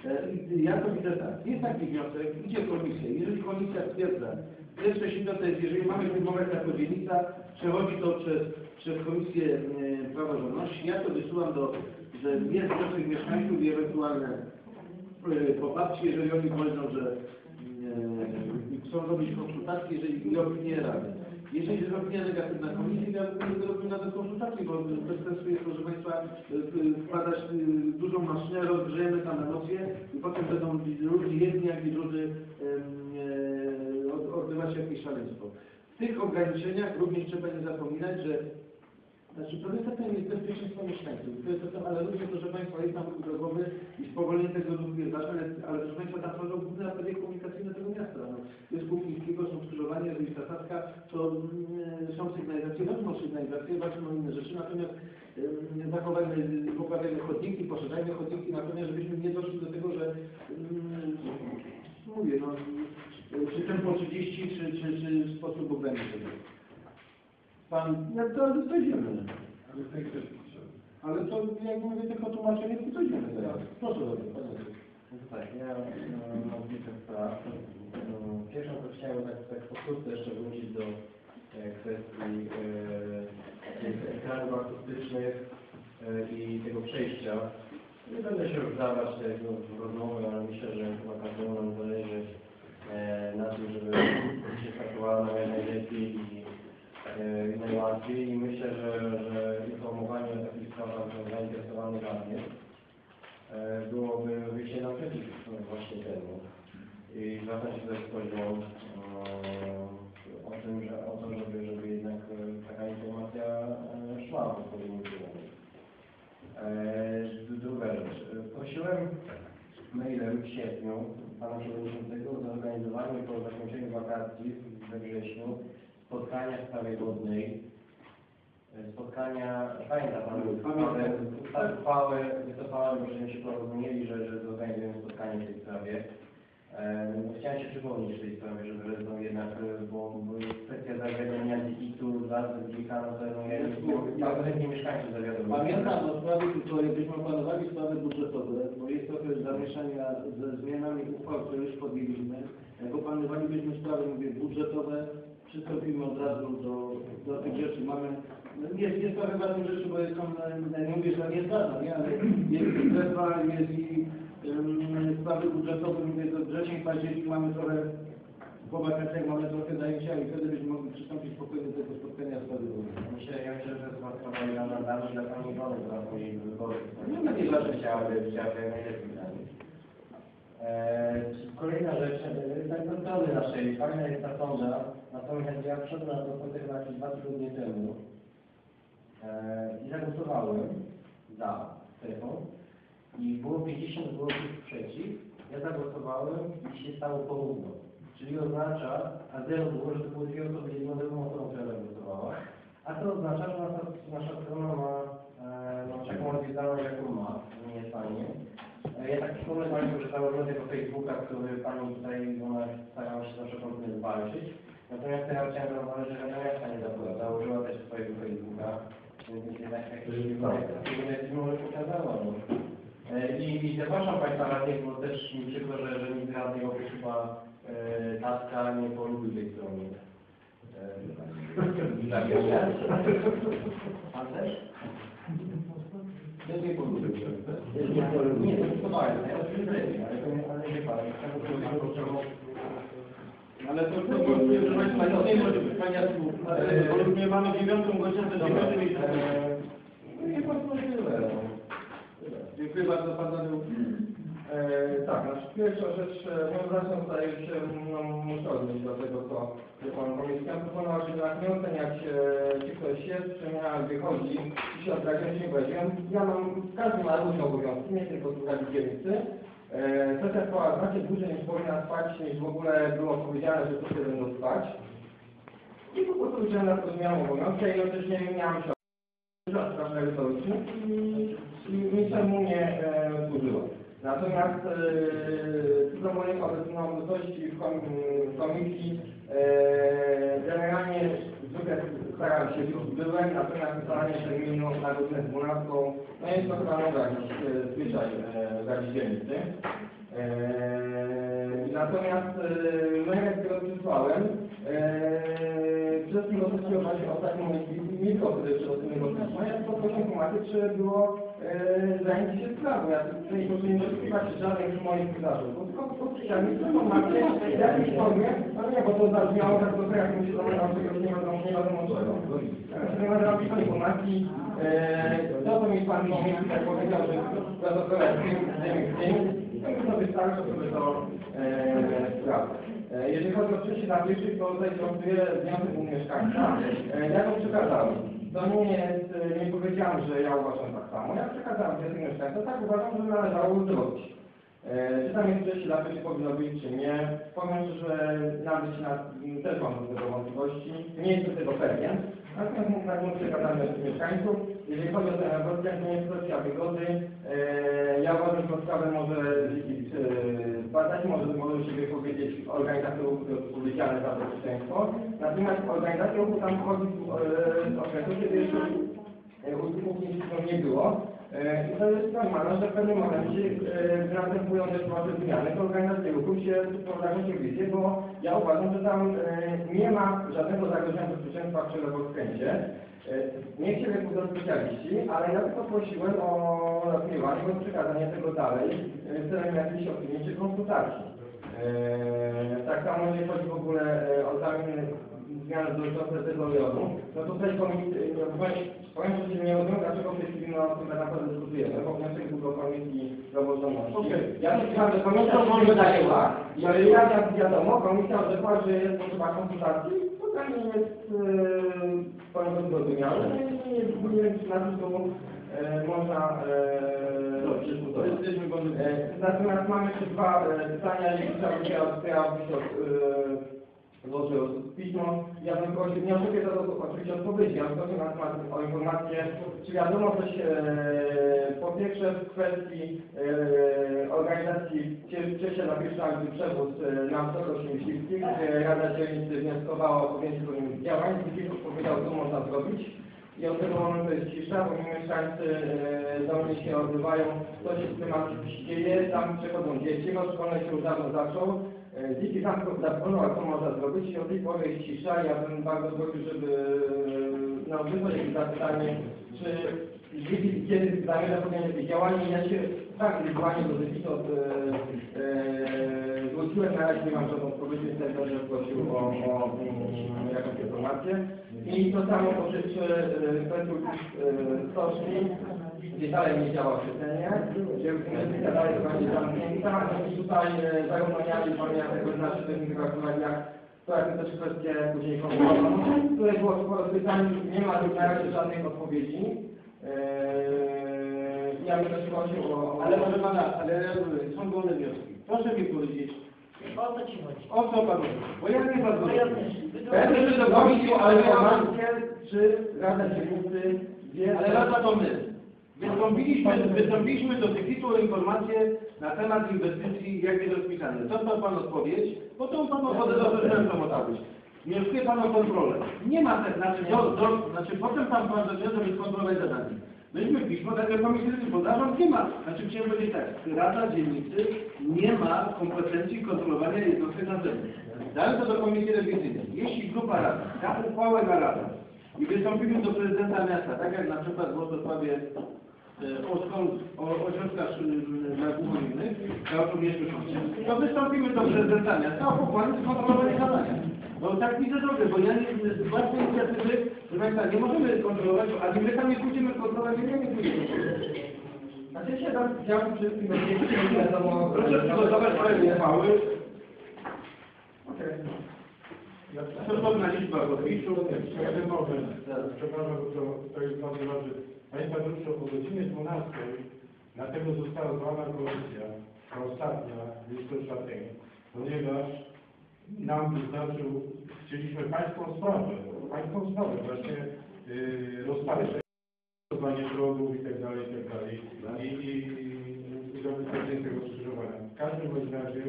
E, Ja to widzę tak. Jest taki wniosek, idzie komisja. Jeżeli komisja stwierdza, pierwsze sito to jest, jeżeli mamy moment jako dzielnica, przechodzi to przez, przez Komisję e, Praworządności. Ja to wysyłam do, wniosek mieszkańców i ewentualne e, poparcie, jeżeli oni uważają, że e, chcą robić konsultacje, jeżeli i opinię rady. Jeżeli jest opinia negatywna komisji, ja nie robił nawet konsultacji, bo bez sensu jest, proszę Państwa, wkładać dużą maszynę, rozgrzejemy tam emocje i potem będą ludzi jedni, jak i drudzy em, e, od- odbywać jakieś szaleństwo. W tych ograniczeniach również trzeba nie zapominać, że Znaczy, priorytetem jest bezpieczeństwo mieszkańców. Priorytetem, ale również, proszę Państwa, jest tam drogowy i spowolnienie tego ruchu ale, ale proszę Państwa, tam są główne arterie komunikacyjne tego miasta. No, jest Kuchnińskiego, są skrzyżowania, jest Zasadzka, to mm, są sygnalizacje, ważne sygnalizacje, ważne są inne rzeczy, natomiast mm, zachowajmy, poprawiamy chodniki, poszerzajmy chodniki, natomiast żebyśmy nie doszli do tego, że mm, mówię, no, czy tempo 30, czy, czy, czy w sposób ograniczony. Pan, jak to, to idziemy. Ale w tej kwestii trzeba. Ale to, jak mówię tylko tłumaczenie, to dojdziemy teraz. Proszę bardzo, panie. Tak, ja e, mam kilka spraw. E, Pierwszą to chciałem tak, tak pokrótce jeszcze wrócić do e, kwestii e, tych ekranów akustycznych e, i tego przejścia. Nie będę się rozdawać tego w rozmowy, ale myślę, że chyba każdemu nam zależy na tym, żeby się startowała naj- najlepiej i e, najłatwiej i myślę, że, że informowanie o takich sprawach zainteresowanych radnych e, byłoby wyjście naprzeciw właśnie temu. I zwracam się tutaj z prośbą e, o tym, że, o to, żeby, żeby jednak e, taka informacja e, szła w odpowiednim kierunku. E, Druga rzecz. E, Prosiłem mailem w sierpniu pana przewodniczącego o zorganizowanie po zakończeniu wakacji we wrześniu spotkania w sprawie wodnej. E, Spotkania, pamięta pan uchwałę, wycofałem, żeśmy się porozumieli, że, że zorganizujemy spotkanie w tej sprawie. E, Chciałem się przypomnieć w tej sprawie, żeby zresztą jednak, e, bo bo jest kwestia zawiadomienia dzikitu, lat dzika, no to no, ja bardzo chętnie mieszkańców zawiadomiłem. Pamiętam o sprawie, tylko jakbyśmy planowali sprawy budżetowe, bo jest trochę zamieszania ze zmianami uchwał, które już podjęliśmy. Jak oplanowalibyśmy sprawy, mówię, budżetowe, przystąpimy od razu do, do tych rzeczy. Mamy, no jest, jest trochę ważnych rzeczy, bo jest tam, nie mówię, że nie zdarza, nie, ale jest strefa, jest i sprawy budżetowe, mówię, to wrzesień, październik mamy trochę po wakacjach mamy trochę zajęcia i wtedy byśmy mogli przystąpić spokojnie do tego spotkania sprawy budżetowej. Myślę, ja myślę, że sprawa na nawet dla pani Iwony, która później wyborów. Nie ma nie zawsze chciałaby, chciałaby jak najlepiej dla nich. Eee, Kolejna rzecz, e, tak do strony naszej, fajna jest ta sonda, natomiast ja to spotkanie jakieś dwa tygodnie temu eee, i zagłosowałem za strefą i było 50 głosów przeciw, ja zagłosowałem i się stało porówno. Czyli oznacza, a zero było, że to były dwie osoby, jedną osobą, która zagłosowała, a to oznacza, że nasza, nasza strona ma e, no, taką odwiedzalność, jaką ma, to nie jest fajnie. E, Ja tak przypomnę Państwu, że założyłem tego Facebooka, który Pani tutaj, ona starała się zawsze kontynuować walczyć. Natomiast ja chciałem zauważyć, że Rada Miasta nie założyła też swojego Facebooka, więc jednak jakiś jak może pokazała. No. E, I, I zapraszam Państwa radnych, bo też mi przykro, że, że nikt radnych oprócz chyba e, Taska nie polubił tej strony. E, tak, jeszcze. Pan też? Ja nie polubię. Nie, to jest ja to jest lepiej, ale to nie, ale nie pan, ja to tylko Ale to, to, to proszę Państwa, to nie może być Pani Jacku, już mamy dziewiątą godzinę, to dziewiątym i Nie pozwoliłem. Dziękuję bardzo Pan Daniel. E, tak, znaczy pierwsza rzecz, e, moim zdaniem tutaj się no, muszę odnieść do tego, co Pan powiedział. Chciałem proponować, że jednak nie oceniać, e, czy ktoś jest, czy nie, ale wychodzi i się odgradziłem, czy nie wychodziłem. Ja mam, każdy ma różne obowiązki, nie tylko słuchać dzielnicy. E, Sesja trwała znacznie dłużej niż powinna trwać, niż w ogóle było powiedziane, że tu się będą spać. I po prostu liczyłem na to, miałem obowiązki i jednocześnie nie miałem Przepraszam, merytoryczny i niczemu nie e, służyło. Natomiast e, co do mojej obecności w, kom, komisji, e, generalnie zwykle starałem się już byłem, natomiast ustalanie terminu na godzinę 12, no jest to chyba nowy jakiś e, zwyczaj e, Dzielnicy. E, natomiast e, no jak go przysłałem, e, przede wszystkim dotyczyło właśnie ostatnią nie tylko wtedy przed pisma, ja poprosiłem informację, czy było e, zajęcie się sprawą. Ja tutaj proszę nie doszukiwać żadnych moich pytań, bo tylko po prostu chciałem mieć informację w jakiejś formie, no nie, bo to zabrzmiało tak trochę jak mi się domagam czegoś nie wiadomo, nie wiadomo czego. E, Nie ma żadnych informacji, e, to co mi pan mówił, tak powiedział, że to to jest w tym, w tym, w tym, to już sobie starczy sobie to e, sprawdzę. E, Jeżeli chodzi o przejście na pierwszych, to tutaj występuje wniosek u mieszkańca. E, Ja go przekazałem. To nie jest e, nie powiedziałem, że ja uważam tak samo. Ja przekazałem wniosek mieszkańców, tak uważam, że należało zrobić. E, Czy tam jest coś dla czy powinno być, czy nie? Powiem, że się na, też mam do tego wątpliwości. Nie jestem tego pewien. Natomiast mógł na przekazany do mieszkańców. Jeżeli chodzi o ten aborcję, to jest kwestia wygody. E, Ja uważam, że sprawę może e, zbadać, może, może się wypowiedzieć organizacja ruchu, to jest odpowiedzialne za bezpieczeństwo. Natomiast organizacja tam wchodzi e, z okresu, kiedy e, uczestników nie było. E, I to jest normalne, że w pewnym momencie e, następują też wasze zmiany, to organizacja ruchu się wprowadzają się wizję, bo ja uważam, że tam e, nie ma żadnego zagrożenia bezpieczeństwa przy lewoskręcie. E, Niech się wypowiedzą specjaliści, ale ja tylko prosiłem o zaopiniowanie bądź przekazanie tego dalej e, celem jakiejś opinii czy konsultacji. E, Tak samo jeżeli chodzi w ogóle e, o tam zmiany dotyczące tego rejonu, no to tutaj komisji, powiem, że się nie rozumiem, dlaczego w tej chwili no, o tym tak naprawdę dyskutujemy, bo wniosek był do komisji praworządności. Ja myślałem, że komisja może zajęła, i jeżeli jak jak wiadomo, komisja orzekła, że jest potrzeba konsultacji, to dla mnie jest powiem to zrozumiałe, no nie, nie wiem, czy na tym e, można e, dyskutować. E, Natomiast mamy jeszcze dwa pytania, jeśli chciałbym się odpowiedzieć złożył pismo. Ja bym prosił, nie oczekuję za to oczywiście odpowiedzi, ja bym prosił na temat o informację, czy wiadomo coś e, po pierwsze w kwestii e, organizacji na pierwszy akcji przewóz e, na wysokości myśliwskich, gdzie Rada Dzielnicy wnioskowała o podjęcie pewnych działań, gdzie powiedział, co można zrobić. I od tego momentu jest cisza, bo mieszkańcy e, do mnie się odbywają, co się z tym dzieje, tam przychodzą dzieci, rok szkolny się już dawno zaczął, e, dzieci tam zapomniał, co można zrobić od tej pory jest cisza. Ja bym bardzo prosił, żeby e, no, wysłać jakieś zapytanie, czy dzieci kiedy zamierza podjąć jakieś działania i ja się tak indywidualnie do dzieci od, e, zwróciłem, na razie nie mam żadną odpowiedzi, więc będę prosił o, o mm, jakąś informację. I to samo dotyczy e, stoczni, gdzie dalej nie działa oświetlenie, gdzie inwestycja dalej będzie zamknięta. I tutaj e, zarówno ja i pan Jacek wyznaczy w tych gratulacjach, to jak też kwestie później kontrolowane. Tutaj było sporo pytań, nie ma tu na razie żadnych odpowiedzi. Eee, ja bym też prosił o... Ale proszę pana, ale ja są wolne wnioski. Proszę mi powiedzieć, O co ci chodzi? o co panu chodzi? Bo ja nie bardzo No ja też. Komisji, ale informację, czy Rada Dzielnicy wie... Ale rada to my. Wystąpiliśmy, wystąpiliśmy do Syfitu o informację na temat inwestycji, jak jest rozpisane. Dostał Pan odpowiedź, bo to Pan ochotę do samochodu. Wnioskuje Pan o kontrolę. Nie ma tak, znaczy, do, do, znaczy potem Pan Pan zaczyna żeby kontrolować zadanie. Myśmy pismo, tak jak Komisji Gospodarza nie ma. Znaczy chciałem powiedzieć tak, Rada Dzielnicy nie ma kompetencji kontrolowania jednostek nadzorczych. Dałem to do Komisji Rewizyjnej. Jeśli grupa rada da uchwałę na radę i wystąpimy do prezydenta miasta, tak jak na przykład było w sprawie ośrodkach e, dla gminnych, dla osób niesłyszących, to wystąpimy do prezydenta miasta o powołanie skontrolowania zadania. Bo tak widzę drogę, bo ja nie, z własnej inicjatywy, proszę Państwa, nie możemy kontrolować, bo ani my tam nie pójdziemy kontrolować, nie pójdziemy kontrolować. Znaczy się tam chciałbym wszystkim nie wiadomo... Proszę przygotować projekt uchwały, Okej. stosowna liczba podpisów. Ja bym może, przepraszam, bo to, to jest bardzo ważne. Panie Tadeuszu, o godzinie 12 dlatego została zwołana komisja, ta ostatnia, 24, ponieważ nam wyznaczył, chcieliśmy Pańską sprawę, Pańską sprawę właśnie yy, rozpatrzeć budowanie drogów i tak dalej, i tak dalej. I, i, i zabezpieczenie tego skrzyżowania. W każdym bądź razie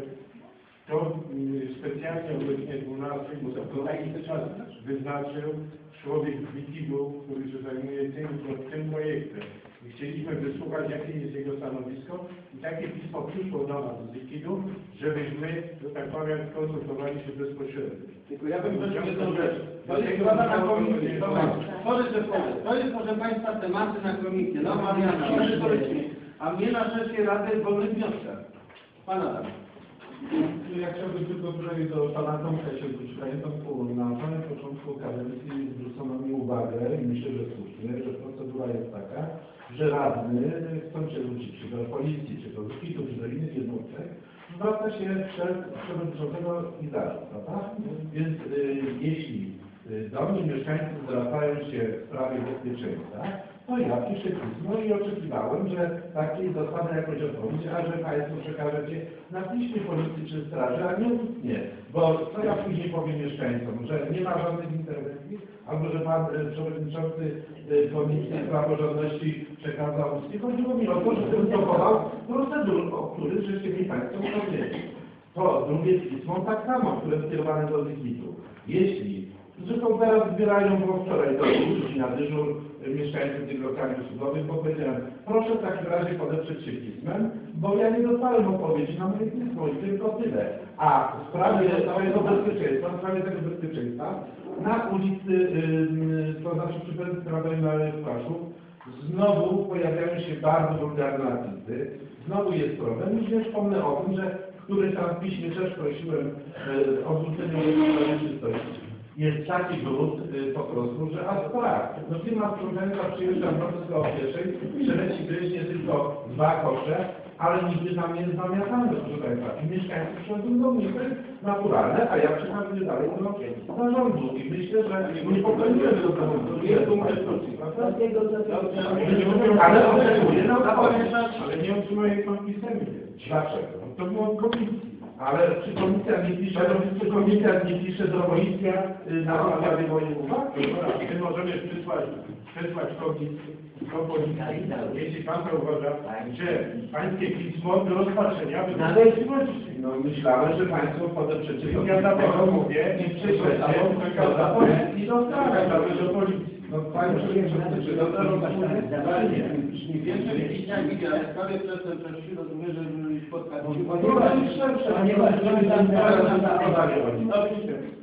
to y, specjalnie o godzinie 12, bo to taki czas wyznaczył człowiek z Wikidu, który się zajmuje tym, tym projektem. I chcieliśmy wysłuchać, jakie jest jego stanowisko i takie pismo przyszło do nas z Wikidu, żebyśmy, że tak powiem, konsultowali się bezpośrednio. Tylko ja bym prosił jedną rzecz. To jest sprawa na komisję. Sorry, że powiem. To jest, proszę Państwa, tematy na komisję, no Mariana, merytorycznie. A mnie na sesję Rady w wolnych wnioskach. Pana tam. Ja chciałbym tylko przejść do pana Tomka się zwrócić. Panie Tomku, na samym początku kadencji zwrócono mi uwagę i myślę, że słusznie, że procedura jest taka, że radny chcą się zwrócić czy do policji, czy do ZPIT-u, czy do innych jednostek, zwraca się przed przewodniczącego i zarząd? Więc y, jeśli y, do mnie mieszkańcy zwracają się w sprawie bezpieczeństwa, to ja piszę pismo i oczekiwałem, że takiej dostanę jakąś odpowiedź, a że Państwo przekażecie na piśmie policji czy straży, a nie ustnie. Bo co ja później powiem mieszkańcom, że nie ma żadnych interwencji, albo że Pan y, Przewodniczący y, Komisji Praworządności przekazał ustnie. Chodziło mi o to, żebym stosował procedur, o których żeście mi Państwo powiedzieli. To drugie pismo tak samo, które skierowane do Wikitu. Jeśli, zresztą teraz zbierają, bo wczoraj do ludzi na dyżur mieszkańcy tych lokali usługowych, bo powiedziałem, proszę w takim razie podeprzeć się pismem, bo ja nie dostałem odpowiedzi na moje pismo i tylko tyle. A w sprawie całego bezpieczeństwa, w sprawie tego bezpieczeństwa, na ulicy, to znaczy przy prezydencie na Płaszów, znowu pojawiają się bardzo wulgarne artykuły, znowu jest problem. Już nie wspomnę o tym, że w którymś tam piśmie też prosiłem e, o zwrócenie na czystość. Jest taki brud e, po prostu, że aż strach. No firma sprzątająca przyjeżdża w nocy o pierwszej, przeleci gryźnie tylko dwa kosze, ale nigdy tam nie jest zamiatane, proszę Państwa. I mieszkańcy przychodzą do mnie, to jest naturalne, a ja przekazuję dalej do zarządu i myślę, że nie popełniłem do zarządu. Jest tu konstytucji? Ale oczekuję na odpowiedź, ale nie otrzymuję konfisemie. Dlaczego? No To było komisji. Ale czy komisja nie pisze, czy komisja nie pisze do y, na mojej uwagi? My możemy przysłać, przysłać policji. Jeśli pan to uważa, że pańskie pismo do rozpatrzenia wydaje No myślałem, że państwo podeprzecie. Ja dlatego mówię, nie przyszłeście do policji i do sprawy do policji. No panie przewodniczący, czy do Jeśli więcej niż widział w sprawie przestępczości, rozumiem, że byli spotkani.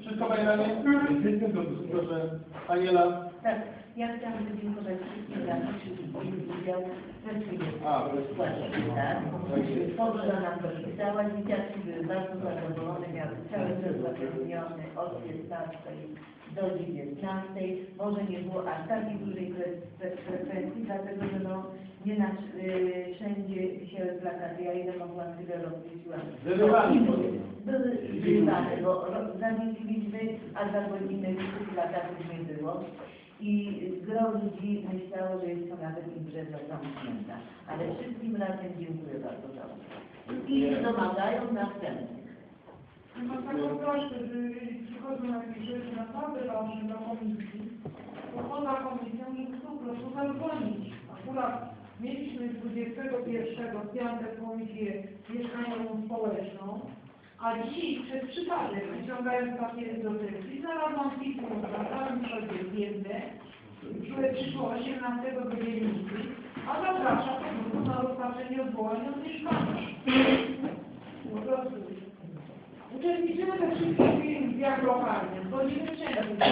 Wszystko Panie Ranie? Proszę, Aniela. Tak, ja chciałam podziękować wszystkim za wszystkich udział we A, Właśnie, tak. Pogoda nam to pisała, dzieciaki były bardzo zadowolone, miały cały czas zapewniony od 15 do 19. Może nie było aż takiej dużej fre- frekwencji, dlatego że no nie na, y, wszędzie wisiały plakaty, ja ile mogłam tyle rozwiesiłam. Były wyrywane, bo a za godzinę już plakatów nie było. I gro ludzi myślało, że jest to nawet impreza zamknięta. Ale wszystkim razem dziękuję bardzo za. I domagają następnych. Mam taką prośbę, jeżeli przychodzą jakieś rzeczy naprawdę ważne dla komisji, poza komisją ich tu proszę zadzwonić. Akurat mieliśmy 21 w piątek komisję mieszkaniową społeczną, a dziś przez przypadek wyciągając papiery do sesji znalazłam pismo na całym przodzie zwięzłe, które przyszło 18 do dzielnicy, a zaprasza po prostu na rozpatrzenie odwołań od mieszkania. Po prostu. Uczestniczymy we wszystkich wizjach lokalnych, chodzimy wszędzie.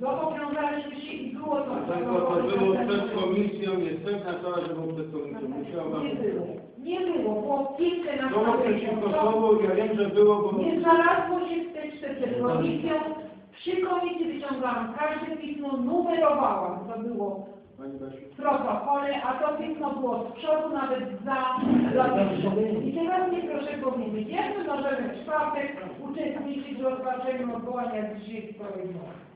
Zobowiązaliśmy się i było to. Dlatego to było przed komisją, jest pewna sprawa, że było przed komisją. Musiałam Nie było. Nie było, było piękne na Słowo przeciwko słowu, ja wiem, że było, bo... Nie znalazło się w teczce przed komisją. Przy komisji wyciągałam każde pismo, numerowałam, to było W protokole, a to pismo było z przodu, nawet za, za I teraz mnie proszę powiedzieć, jak my możemy w czwartek uczestniczyć w rozpatrzeniu odwołania z sprawiedliwości?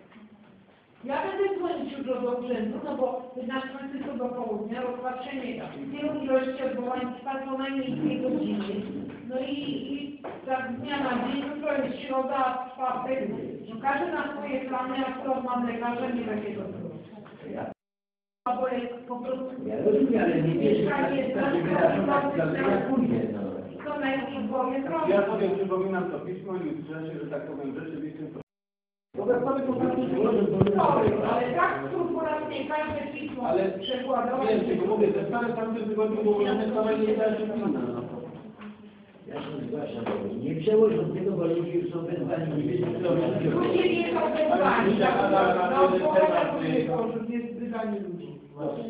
Ja będę dzwonić jutro do urzędu, no bo wyznaczmy tylko do południa, rozpatrzenie wielu ilości odwołań trwa co najmniej dwie godziny. No i, i tak z dnia na dzień, jutro jest środa, czwartek, no każdy na swoje plany, a kto mam lekarza, nie takiego Albo jest po prostu Ja rozumiem, ale nie wierzę, że to się tak, no. co najmniej powiem Ja sobie przypominam to pismo i uczę że tak powiem, rzeczywistym Sorry, ale tak skrupulatnie każde pismo Ale przekładowe. Wiem, tylko mówię, te stare w tamtym tygodniu było jedne całe nie da się gmina. Ja się zgłaszam, nie wzięło żadnego, bo ludzie są wezwani, nie wiedzą, co robić. Ludzie nie są wezwani, tak, no, bo jest wydanie ludzi.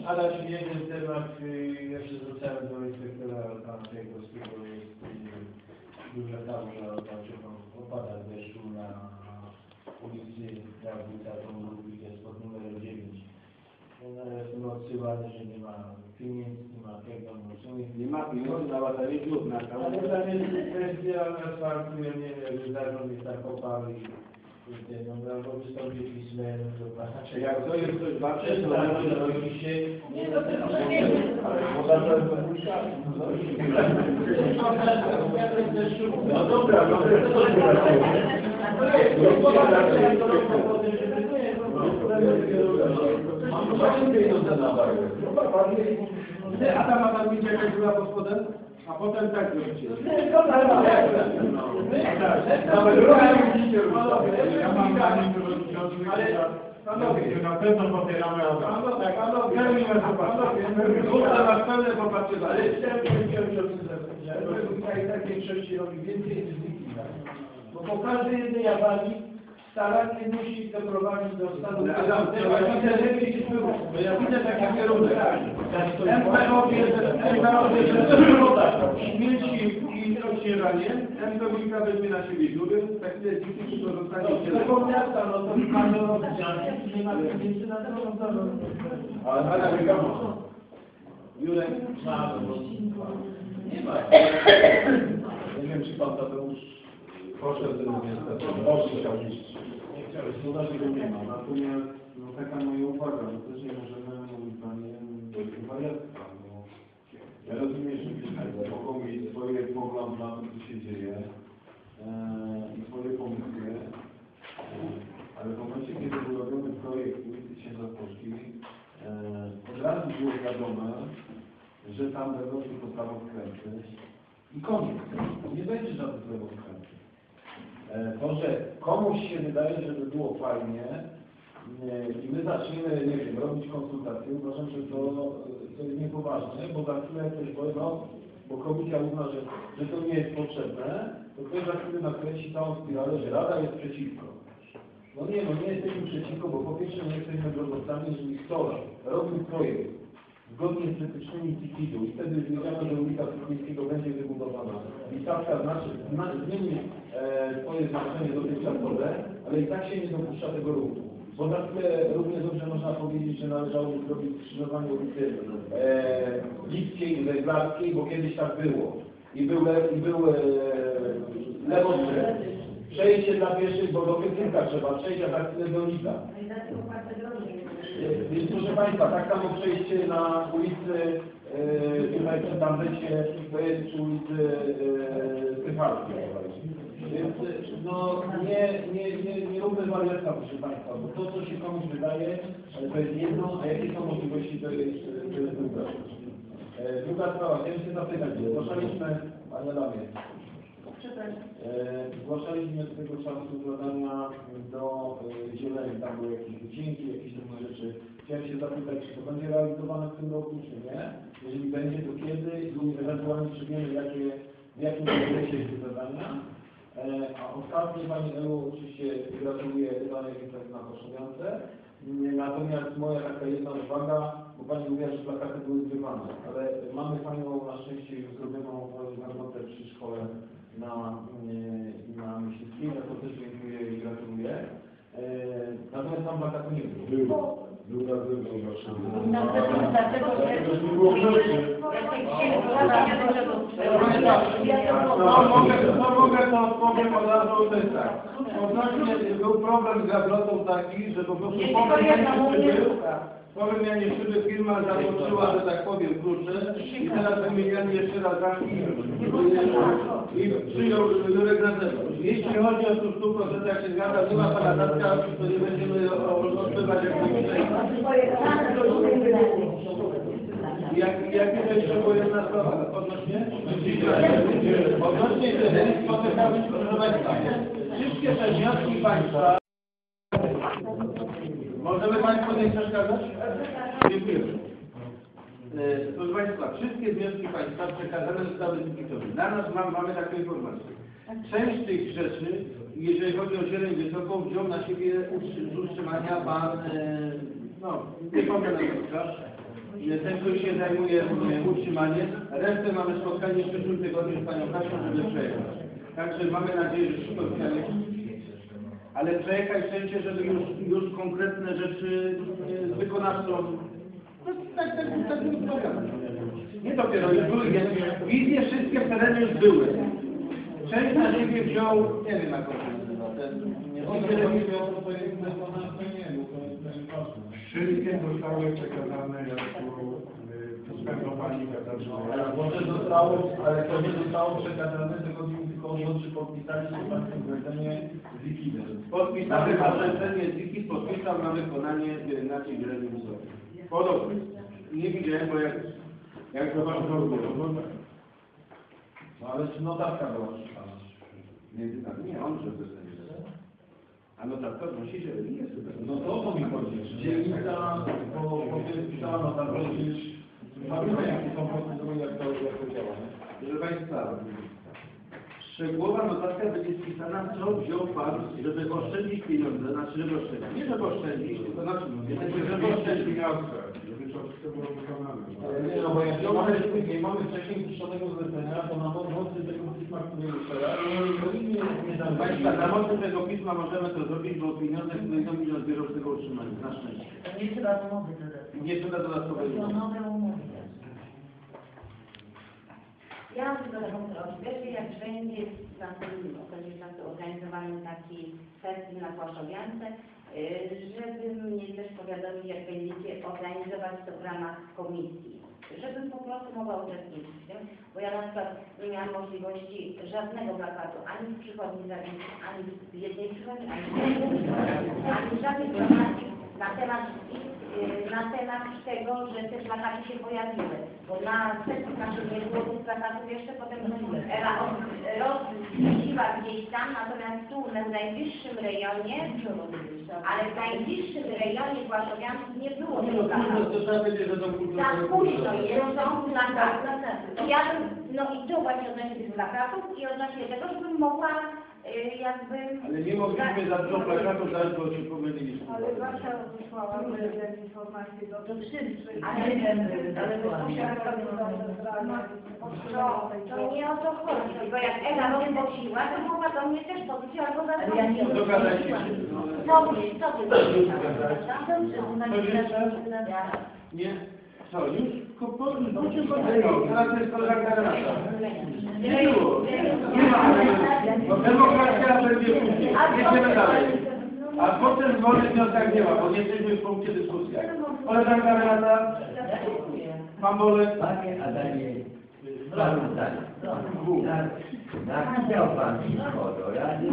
Adaś, jeden temat, y, ja się zwracałem do inspektora pana Piękowskiego, jest y, duża kałuża, znaczy on opada deszczu na ulicy Dawida, tą jest pod numerem 9. No, Jestem odsyłany, że nie ma pieniędzy, nie ma tego, no Nie ma pieniędzy na łatanie ślub na ale całą tam jest kwestia asfaltu, ja nie wiem, że zarząd jest oparł i kurde, no albo wystąpić pismem do pana. Czy jak to jest coś ważne, to Tak, to robić się... Nie, no to wiem. Ale poza tym to No dobra, no to jest A tam ma pan widzieć jaka była pod spodem? A potem tak zrobicie. Ja mam zdanie przewodniczący, że na pewno popieramy Adam. Tak, panowie, panowie, kurwa, na pełne popatrzcie Ale dalej. chciałem powiedzieć, że tutaj tak większości robi więcej niż nikt Bo po każdej jednej awarii starannie musi doprowadzić do stanu to ja widzę lepiej niż było. Bo ja widzę taki kierunek. MPO bierze, MPO bierze śmieci i odśnieżanie. MPO weźmie na siebie dziury. Takie dziki, które zostanie Do tego miasta, no to mamy rozdział, nie ma pieniędzy na to, to... Ale Adam, wiadomo. Jurek, Ma, nie ma. Nie wiem, czy pan Tadeusz poszedł chciał iść. Nie chciał iść, no dlaczego nie ma. Natomiast no, taka moja uwaga, no też nie możemy moim zdaniem do wariactwa. No. Ja rozumiem, że ludzie mogą mieć swoje poglądy na to, co się dzieje e, i swoje pomysły, e, ale w momencie, kiedy był robiony projekt ulicy Księdza Polskiej, e, od razu było wiadome, że tam będą tylko prawoskręty i koniec. Nie będzie żadnych lewoskrętów. E, To, że komuś się wydaje, że by było fajnie e, i my zaczniemy, nie wiem, robić konsultacje, uważam, że to, to jest niepoważne, bo za chwilę ktoś powie, no, bo komisja uzna, że, że to nie jest potrzebne, to ktoś za chwilę nakręci całą spiralę, że Rada jest przeciwko. No nie, no nie jesteśmy przeciwko, bo po pierwsze nie jesteśmy drogowcami, jeżeli ktoś robił projekt zgodnie z wytycznymi CITID-u i wtedy wiedziano, że ulica Kuchnickiego będzie wybudowana. I stawka znaczy, zna, zmieni e, swoje znaczenie dotychczasowe, ale i tak się nie dopuszcza tego ruchu. Bo za chwilę równie dobrze można powiedzieć, że należałoby zrobić skrzyżowanie ulicy e, Lipskiej, Węglarskiej, bo kiedyś tak było. I był, i był e. Przejście dla pieszych, bo do Kępinka trzeba przejść, a za chwilę do Lita. Więc proszę Państwa, tak samo przejście na ulicy, tutaj przy Tandecie, to jest ulicy Strycharskiej. Więc no, nie, nie, nie, nie róbmy wariatka, proszę Państwa, bo to, co się komuś wydaje, e, to jest jedno, a jakie są możliwości, to jest, to jest druga. E, Druga sprawa, chciałem się zapytać, zgłaszaliśmy, Lamie, Przepraszam. E, Zgłaszaliśmy tego czasu zadania do e, zieleni, tam były jakieś wycinki, jakieś inne rzeczy. Chciałem się zapytać, czy to będzie realizowane w tym roku, czy nie? Jeżeli będzie, to kiedy i ewentualnie czy wiemy, jakie, w jakim zakresie te zadania. E, A ostatnie Pani Elu, oczywiście gratuluję zadanie jest naproszące. Natomiast moja taka jedna uwaga, bo Pani mówiła, że plakaty były zrywane, ale mamy Panią na szczęście już zrobioną zarządkę przy szkole na, e, na Myśliwskiej, za to też dziękuję i gratuluję. E, Natomiast tam plakatu nie było. Był razy w Warszawie. Dlatego, dlatego, że... To było. No mogę, no mogę to powiem od razu, to tak. Odnośnie był problem z gablotą taki, że po prostu Nie, jedna szyby, mówię. Po wymianie szyby firma założyła, że tak powiem, klucze i teraz wymieniali jeszcze raz zamki i, i przyjął Jurek na zewnątrz. Jeśli chodzi o tu 100%, jak się zgadza, ma pana Datka, to nie będziemy odbywać jak. Jak, jak jeszcze była jedna sprawa odnośnie? Odnośnie tego, spotykamy się, proszę Państwa. Wszystkie te wnioski Państwa. Możemy Państwo nie przeszkadzać? Dziękuję. E, Proszę Państwa, wszystkie wnioski Państwa przekazane zostały Zbitowi. Dla nas mam, mamy taką informację. Część tych rzeczy, jeżeli chodzi o zieleń wysoką, wziął na siebie z utrzymania Pan, e, no, nie pomnę nazwiska, e, ten, który się zajmuje utrzymaniem. Resztę mamy spotkanie w przyszłym tygodniu z Panią Kasią, żeby przejechać. Także mamy nadzieję, że szybko wstanie. Ale przejechać w sensie, żeby już, już konkretne rzeczy e, z wykonawcą no, tak, tak, tak, tak, nie dopiero, już były, wizje wszystkie w terenie już były. Część na siebie wziął, nie wiem jak on się nazywa, ten to to to. Wszystkie zostały przekazane jako spędzą pani Katarzyna. Ale może zostało, ale to nie zostało przekazane, tylko czy podpisali się Państwo zlecenie z Wikidem. Podpisane zarządzenie ZIKI podpisał na wykonanie y, na tej grę Podobnie. Nie widziałem, bo jak, jak zobaczyłem, to było. No tak. No ale czy notatka była czytana? Między nami nie, on że zostanie. A notatka znosi, że nie jest. No to o to mi chodzi. Dzielnica, bo podpisała notatkę, mamy jakie są procedury, jak to, jak to działa, nie? Proszę Państwa, szczegółowa notatka będzie spisana, co wziął Pan, żeby oszczędzić pieniądze, znaczy żeby oszczędzić. Nie żeby oszczędzić, tylko znaczy, nie, żeby oszczędzić pieniądze, żeby to wszystko było wykonane. Nie, no bo jak nie mamy, nie mamy wcześniej puszczonego zlecenia, to na mocy tego pisma, które to Proszę Państwa, na mocy tego pisma możemy to zrobić, bo pieniądze, które idą, z tego utrzymania, na szczęście. To nie trzeba umowy dodatkowej. Nie trzeba dodatkowej To umowy. Ja mam tylko taką prośbę, że jak następnym okresie czasu organizowany taki festiwal na Płaszowiance, y, żeby mnie też powiadomić, jak będziecie organizować to w ramach komisji. Żebym po prostu mogła uczestniczyć w tym, bo ja na przykład nie miałam możliwości żadnego plakatu, ani w przychodni ani w jednej przychodni, ani w drugiej przychodni, ani żadnej informacji na temat y, na temat tego, że te plakaty się pojawiły. Bo na sesji naszej nie było tych plakatów jeszcze, potem Ela rozwiesiła gdzieś tam, natomiast tu w najbliższym rejonie, ale w najbliższym rejonie Głaszowianów nie było tych plakatów. To trzeba będzie, że to Za późno jest, są plakaty. Ja bym, no i tu właśnie odnośnie tych plakatów i odnośnie tego, żebym mogła y, jakby... Ale nie mogliśmy za dużo plakatów dać, bo się pomyliliśmy. Ale zawsze wysłała informacje do To wszyscy. Ale, ale to, to nie o to chodzi, tylko jak Ela rozgłosiła, to mogła do mnie też podejść albo Ale ja nie. Dogadajcie się. Co ty, co ty powiedziałeś, prawda? Dobrze, u nas Coś jeszcze? Nie? Co, już? Po, po, po czym powiedział? Teraz jest koleżanka Renata. Nie było. Nie ma. No, demokracja będzie później. Jedziemy dalej. A potem wolny wniosek nie ma, bo nie jesteśmy w punkcie dyskusji. Koleżanka Renata, pan Bolek. Panie Adamie, sprawozdanie. Tak, tak, chciał pan, rady